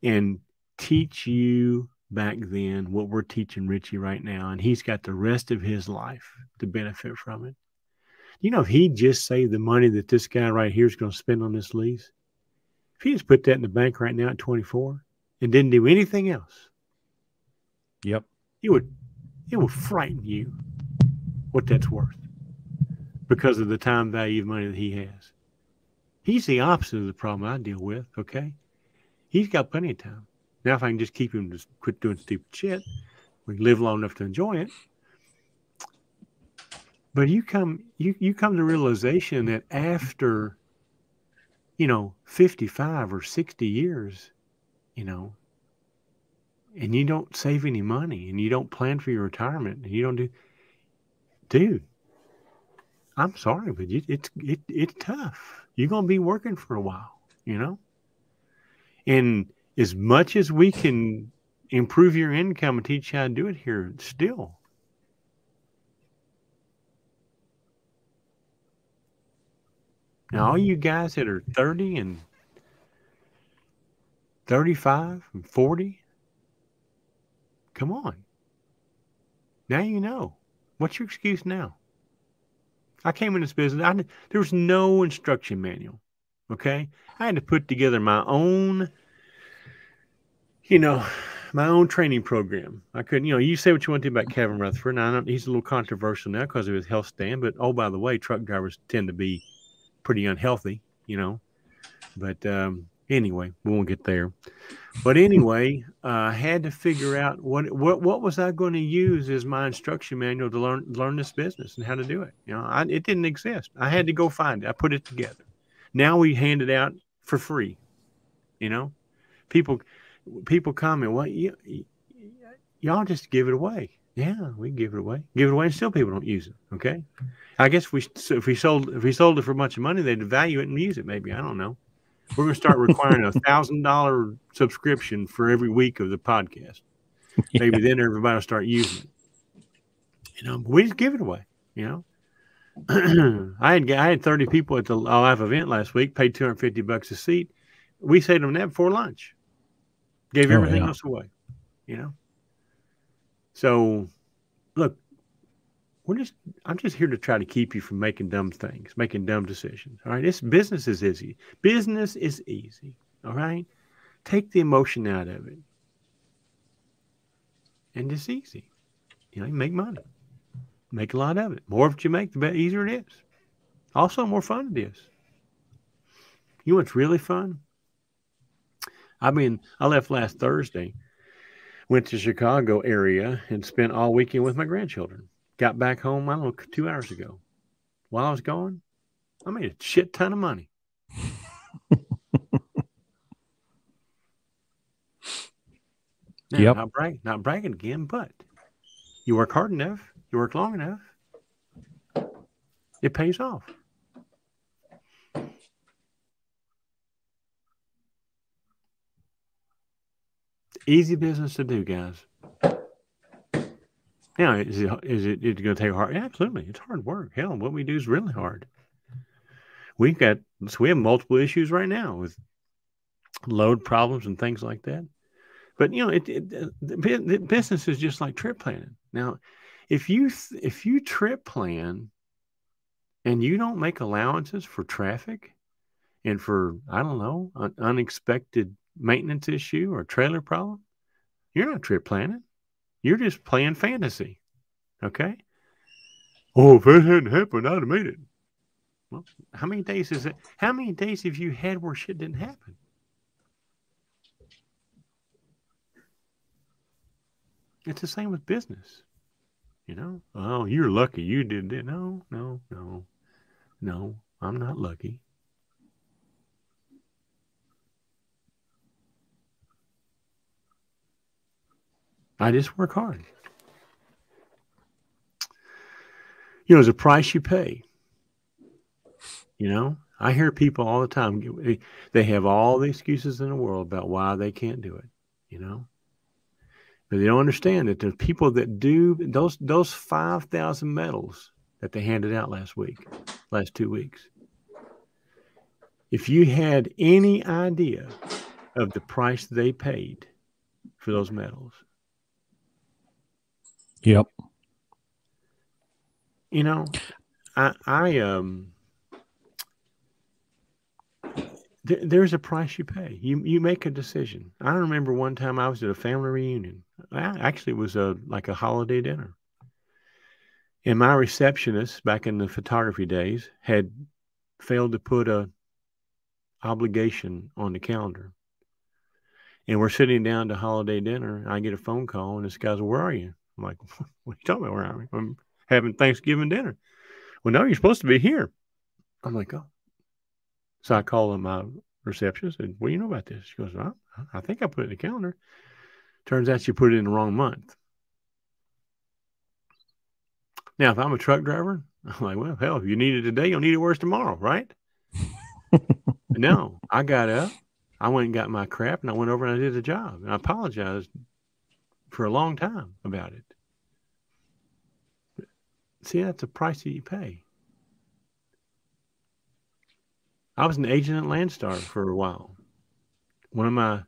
and teach you back then what we're teaching Richie right now, and he's got the rest of his life to benefit from it. You know, if he just saved the money that this guy right here is going to spend on this lease, if he just put that in the bank right now at 24 and didn't do anything else, Yep. it would it would frighten you what that's worth because of the time value of money that he has. He's the opposite of the problem I deal with. Okay, he's got plenty of time now. If I can just keep him to quit doing stupid shit, we live long enough to enjoy it. But you come you you come to realization that after you know 55 or 60 years, you know, and you don't save any money and you don't plan for your retirement and you don't do dude i'm sorry but it's it, it's tough. You're going to be working for a while you know? And as much as we can improve your income and teach you how to do it here still now all you guys that are 30 and 35 and 40 Come on. Now you know. What's your excuse now? I came in this business. I, there was no instruction manual. Okay. I had to put together my own, you know, my own training program. I couldn't, you know, you say what you want to about Kevin Rutherford. Now, he's a little controversial now because of his health stand, but oh, by the way, truck drivers tend to be pretty unhealthy, you know. But um, anyway, we won't get there. But anyway, I uh, had to figure out what what what was I going to use as my instruction manual to learn learn this business and how to do it. You know, I, it didn't exist. I had to go find it. I put it together. Now we hand it out for free. You know, people people comment, "Well, you, y'all just give it away." Yeah, we give it away. Give it away, and still people don't use it. Okay, I guess if we if we sold if we sold it for a bunch of money, they'd value it and use it. Maybe I don't know. We're going to start requiring a thousand dollar subscription for every week of the podcast. Yeah. Maybe then everybody will start using it. You know, we just give it away. You know, I had I had thirty people at the live event last week, paid two hundred fifty bucks a seat. We saved them that before lunch. Gave oh, everything yeah. else away. You know. So, look, we're just I'm just here to try to keep you from making dumb things, making dumb decisions. All right. This business is easy. Business is easy. All right. Take the emotion out of it. And it's easy. You know, you make money. Make a lot of it. More of it you make, the better easier it is. Also, more fun it is. You know what's really fun? I mean, I left last Thursday, went to Chicago area and spent all weekend with my grandchildren. Got back home, I don't know, two hours ago. While I was gone, I made a shit ton of money. now, yep. Not, brag, not bragging again, but you work hard enough, you work long enough, it pays off. Easy business to do, guys. Now, is it is it, it going to take hard? Yeah, absolutely, it's hard work. Hell, what we do is really hard. We've got so we have multiple issues right now with load problems and things like that. But you know, it, it uh, the business is just like trip planning. Now, if you if you trip plan and you don't make allowances for traffic and for I don't know unexpected maintenance issue or trailer problem, you're not trip planning. You're just playing fantasy. Okay? Oh, if that hadn't happened, I'd have made it. Well, how many days is it? How many days have you had where shit didn't happen? It's the same with business. You know, oh, you're lucky you did it. No, no, no, no, I'm not lucky. I just work hard. You know, there's a price you pay. You know, I hear people all the time. They have all the excuses in the world about why they can't do it. You know, but they don't understand that the people that do those those five thousand medals that they handed out last week, last two weeks. If you had any idea of the price they paid for those medals, Yep. You know, I I um th- there's a price you pay. You you make a decision. I remember one time I was at a family reunion. I, actually, it was a like a holiday dinner, and my receptionist back in the photography days had failed to put a obligation on the calendar. And we're sitting down to holiday dinner. I get a phone call, and this guy's, "Where are you?" I'm like, "What are you talking about? Where are we? I'm having Thanksgiving dinner." Well, no, you're supposed to be here. I'm like, "Oh." So I called my receptionist and what do you know about this? She goes, well, I think I put it in the calendar. Turns out she put it in the wrong month. Now, if I'm a truck driver, I'm like, well, hell, if you need it today, you'll need it worse tomorrow, right? no, I got up, I went and got my crap, and I went over and I did the job. And I apologized for a long time about it. See, that's a price that you pay. I was an agent at Landstar for a while. One of my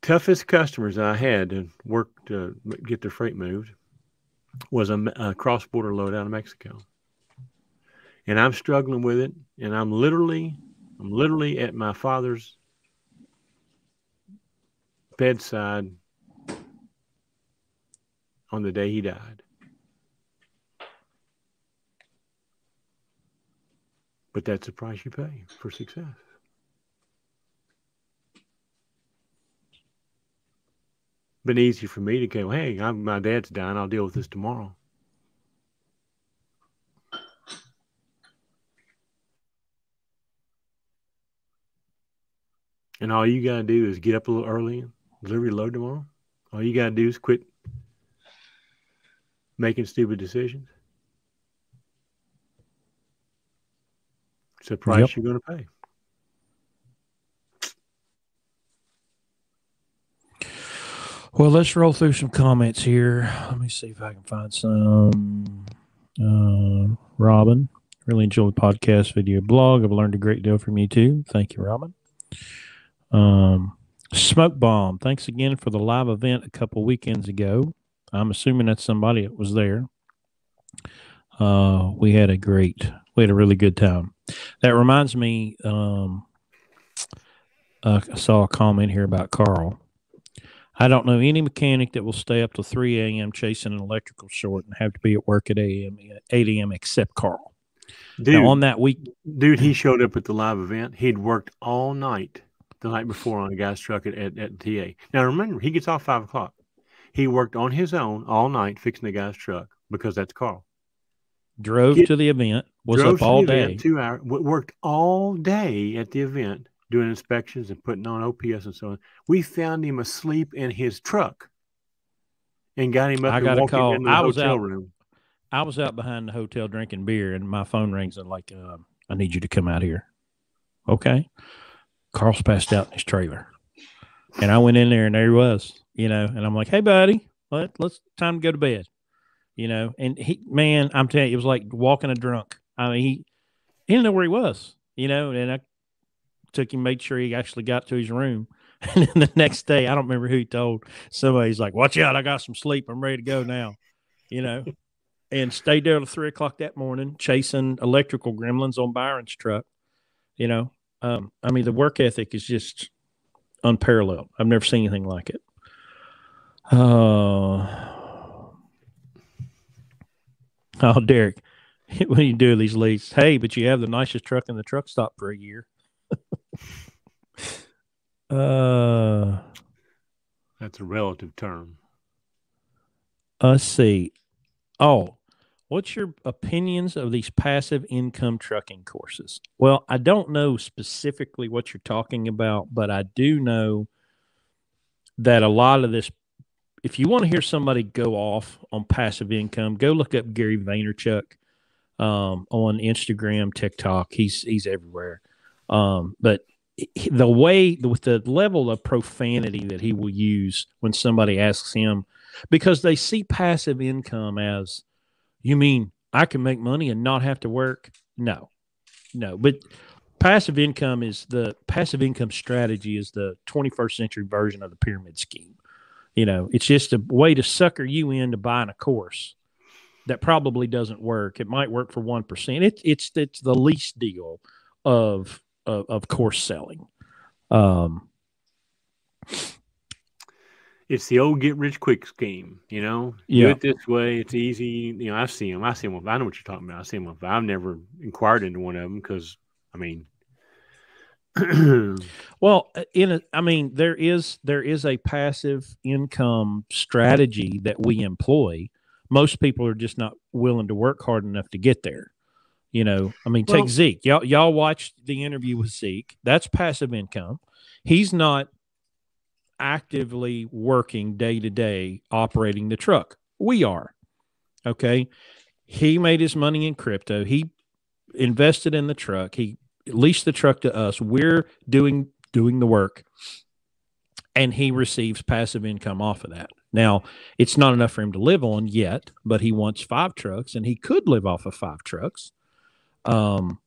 toughest customers I had to work to get their freight moved was a, a cross border load out of Mexico. And I'm struggling with it. And I'm literally, I'm literally at my father's bedside on the day he died. But that's the price you pay for success. Been easy for me to go, hey, I'm, my dad's dying. I'll deal with this tomorrow. And all you got to do is get up a little early and deliver your load tomorrow. All you got to do is quit making stupid decisions. It's a price yep. you're going to pay. Well, let's roll through some comments here. Let me see if I can find some. Uh, Robin, really enjoyed the podcast, video, blog. I've learned a great deal from you too. Thank you, Robin. Um, Smoke Bomb, thanks again for the live event a couple weekends ago. I'm assuming that's somebody that was there. Uh, we had a great, we had a really good time. That reminds me, um, uh, I saw a comment here about Carl. I don't know any mechanic that will stay up to 3 a.m. chasing an electrical short and have to be at work at 8 a.m. 8 a.m. except Carl. Dude, now, on that week, dude, he showed up at the live event. He'd worked all night the night before on a guy's truck at, at, at TA. Now, remember, he gets off five o'clock. He worked on his own all night fixing the guy's truck because that's Carl drove Get, to the event, was up all day, two hours, worked all day at the event doing inspections and putting on OPS and so on. We found him asleep in his truck and got him up I got a call. the I was hotel out, room. I was out behind the hotel drinking beer, and my phone rings and like, uh, I need you to come out here. Okay. Carl's passed out in his trailer, and I went in there, and there he was. You know, and I'm like, "Hey, buddy, let, let's time to go to bed." you know. And he, man, I'm telling you, it was like walking a drunk. I mean, he, he didn't know where he was, you know. And I took him, made sure he actually got to his room. And then the next day, I don't remember who he told. Somebody's like, "Watch out! I got some sleep. I'm ready to go now," you know. and stayed there till three o'clock that morning, chasing electrical gremlins on Byron's truck. You know, um, I mean, the work ethic is just unparalleled. I've never seen anything like it. Uh, Oh, Derek, when you do these leads, hey, but you have the nicest truck in the truck stop for a year. uh, that's a relative term. Let's see. Oh, what's your opinions of these passive income trucking courses? Well, I don't know specifically what you're talking about, but I do know that a lot of this if you want to hear somebody go off on passive income, go look up Gary Vaynerchuk um, on Instagram, TikTok. He's he's everywhere. Um, but the way with the level of profanity that he will use when somebody asks him, because they see passive income as, you mean I can make money and not have to work? No, no. But passive income is the passive income strategy is the 21st century version of the pyramid scheme You know, it's just a way to sucker you into buying a course that probably doesn't work. It might work for one percent. It's it's it's the least deal of of, of course selling. Um, it's the old get rich quick scheme, you know. Yeah. Do it this way, it's easy. You know, I see them. I see them. I know what you're talking about. I see them. I've never inquired into one of them because, I mean, well, uh, in a, I mean, there is there is a passive income strategy that we employ. Most people are just not willing to work hard enough to get there. You know, I mean, take Well- Zeke. Y'all, y'all watched the interview with Zeke. That's passive income. He's not actively working day to day operating the truck. We are. Okay. He made his money in crypto. He invested in the truck. He leased the truck to us. We're doing doing the work. And he receives passive income off of that. Now, it's not enough for him to live on yet, but he wants five trucks and he could live off of five trucks. Um,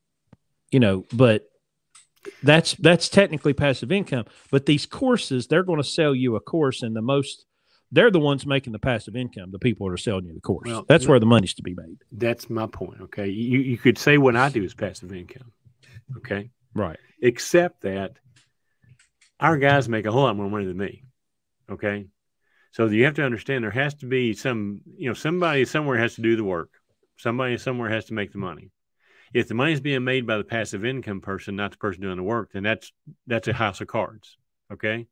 you know, but that's that's technically passive income. But these courses, they're going to sell you a course, and the most they're the ones making the passive income. The people that are selling you the course. Well, that's where the money's to be made. that's my point. Okay, you you could say what I do is passive income. Okay, Right. except that our guys make a whole lot more money than me. Okay. So you have to understand there has to be some, you know, somebody somewhere has to do the work. Somebody somewhere has to make the money. If the money is being made by the passive income person, not the person doing the work, then that's that's a house of cards. Okay.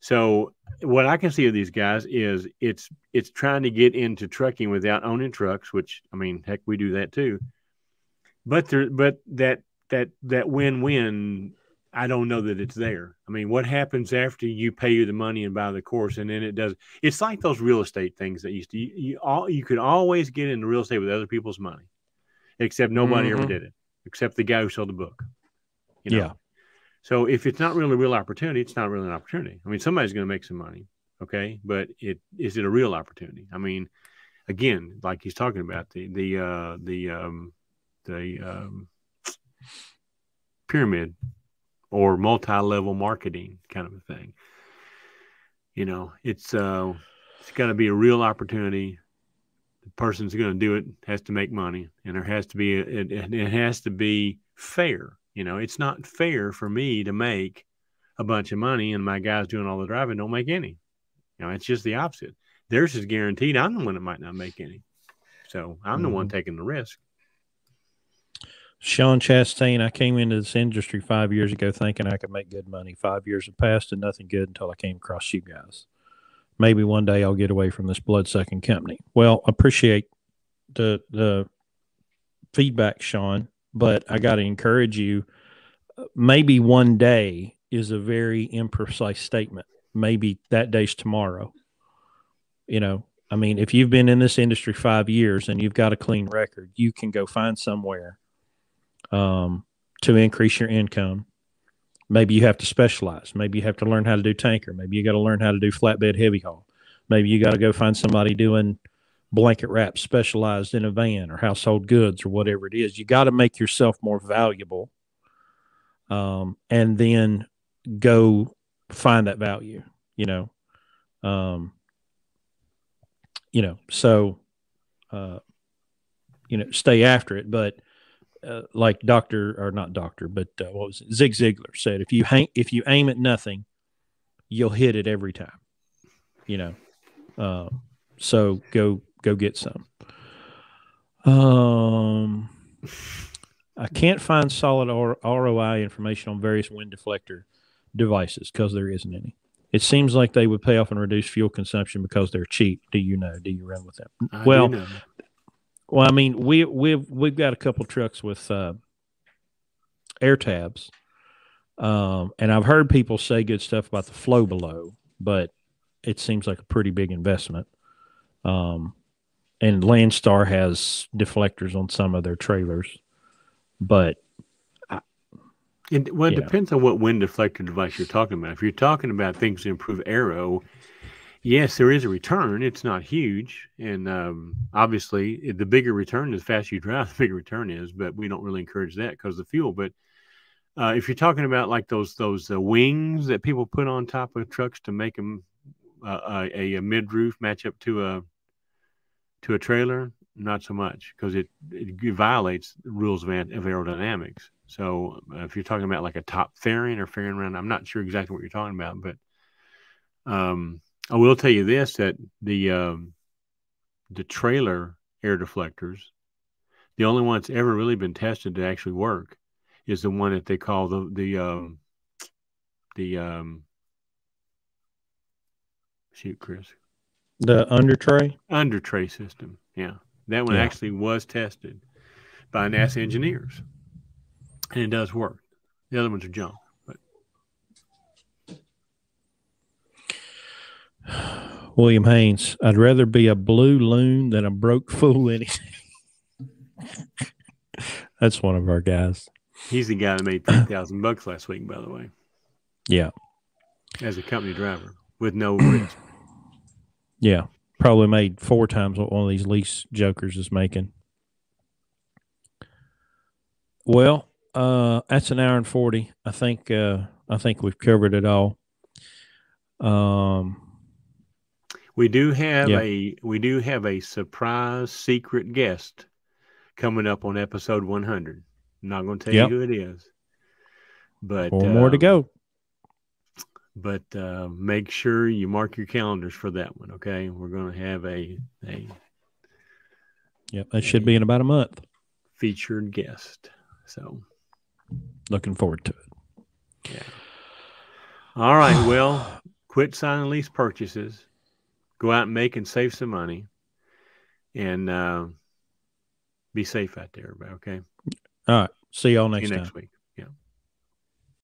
So what I can see of these guys is it's it's trying to get into trucking without owning trucks, which I mean, heck, we do that too. But there, but that that that win-win i don't know that it's there i mean what happens after you pay you the money and buy the course and then it does it's like those real estate things that used to you, you all you could always get into real estate with other people's money except nobody ever Mhm. did it except the guy who sold the book you know? Yeah. so if it's not really a real opportunity it's not really an opportunity i mean somebody's going to make some money okay but it is it a real opportunity i mean again like he's talking about the the uh the um the um pyramid or multi-level marketing kind of a thing. You know, it's uh it's got to be a real opportunity. The person's going to do it has to make money, and there has to be a, it, it it has to be fair. You know, it's not fair for me to make a bunch of money and my guys doing all the driving don't make any. You know, it's just the opposite. Theirs is guaranteed. I'm the one that might not make any. So I'm the one taking the risk. Sean Chastain, I came into this industry five years ago thinking I could make good money. Five years have passed and nothing good until I came across you guys. Maybe one day I'll get away from this blood sucking company. Well, appreciate the the feedback, Sean, but I got to encourage you. Maybe one day is a very imprecise statement. Maybe that day's tomorrow. You know, I mean, if you've been in this industry five years and you've got a clean record, you can go find somewhere um, to increase your income. Maybe you have to specialize. Maybe you have to learn how to do tanker. Maybe you got to learn how to do flatbed heavy haul. Maybe you got to go find somebody doing blanket wrap specialized in a van or household goods or whatever it is. You got to make yourself more valuable um, and then go find that value, you know. Um, you know, so, uh, you know, stay after it. But uh, like Doctor or not Doctor, but uh, what was it? Zig Ziglar said, if you hang, if you aim at nothing, you'll hit it every time. You know, um, so go go get some. Um, I can't find solid R- ROI information on various wind deflector devices because there isn't any. It seems like they would pay off and reduce fuel consumption because they're cheap. Do you know? Do you run with them? I Well. Well, I mean, we we've we've got a couple trucks with uh, air tabs, um, and I've heard people say good stuff about the FlowBelow, but it seems like a pretty big investment. Um, and Landstar has deflectors on some of their trailers, but It, well, it Yeah. depends on what wind deflector device you're talking about. If you're talking about things to improve aero, yes, there is a return. It's not huge, and um, obviously, the bigger return, the faster you drive, the bigger return is. But we don't really encourage that because the fuel. But uh, if you're talking about like those those uh, wings that people put on top of trucks to make them uh, a, a mid roof match up to a to a trailer, not so much because it, it violates the rules of, of aerodynamics. So uh, if you're talking about like a top fairing or fairing round, I'm not sure exactly what you're talking about, but um, I will tell you this: that the um, the trailer air deflectors, the only one that's ever really been tested to actually work, is the one that they call the the um, the um, shoot, Chris, the under tray under tray system. Yeah, that one yeah. actually was tested by NASA engineers, and it does work. The other ones are junk. William Haynes, I'd rather be a blue loon than a broke fool anything. That's one of our guys. He's the guy that made three thousand bucks last week, by the way. Yeah. As a company driver with no risk. Yeah. Probably made four times what one of these lease jokers is making. Well, uh, that's an hour and forty. I think uh, I think we've covered it all. Um we do have yeah. a we do have a surprise secret guest coming up on episode 100. I'm not going to tell yep. you who it is, but Four more to um, go. But uh, make sure you mark your calendars for that one. Okay, we're going to have a a. Yep, that should be in about a month. Featured guest. So, looking forward to it. Yeah. All right. Well, quit signing lease purchases go out and make and save some money and uh, be safe out there. Okay. All right. See y'all next, See you next week.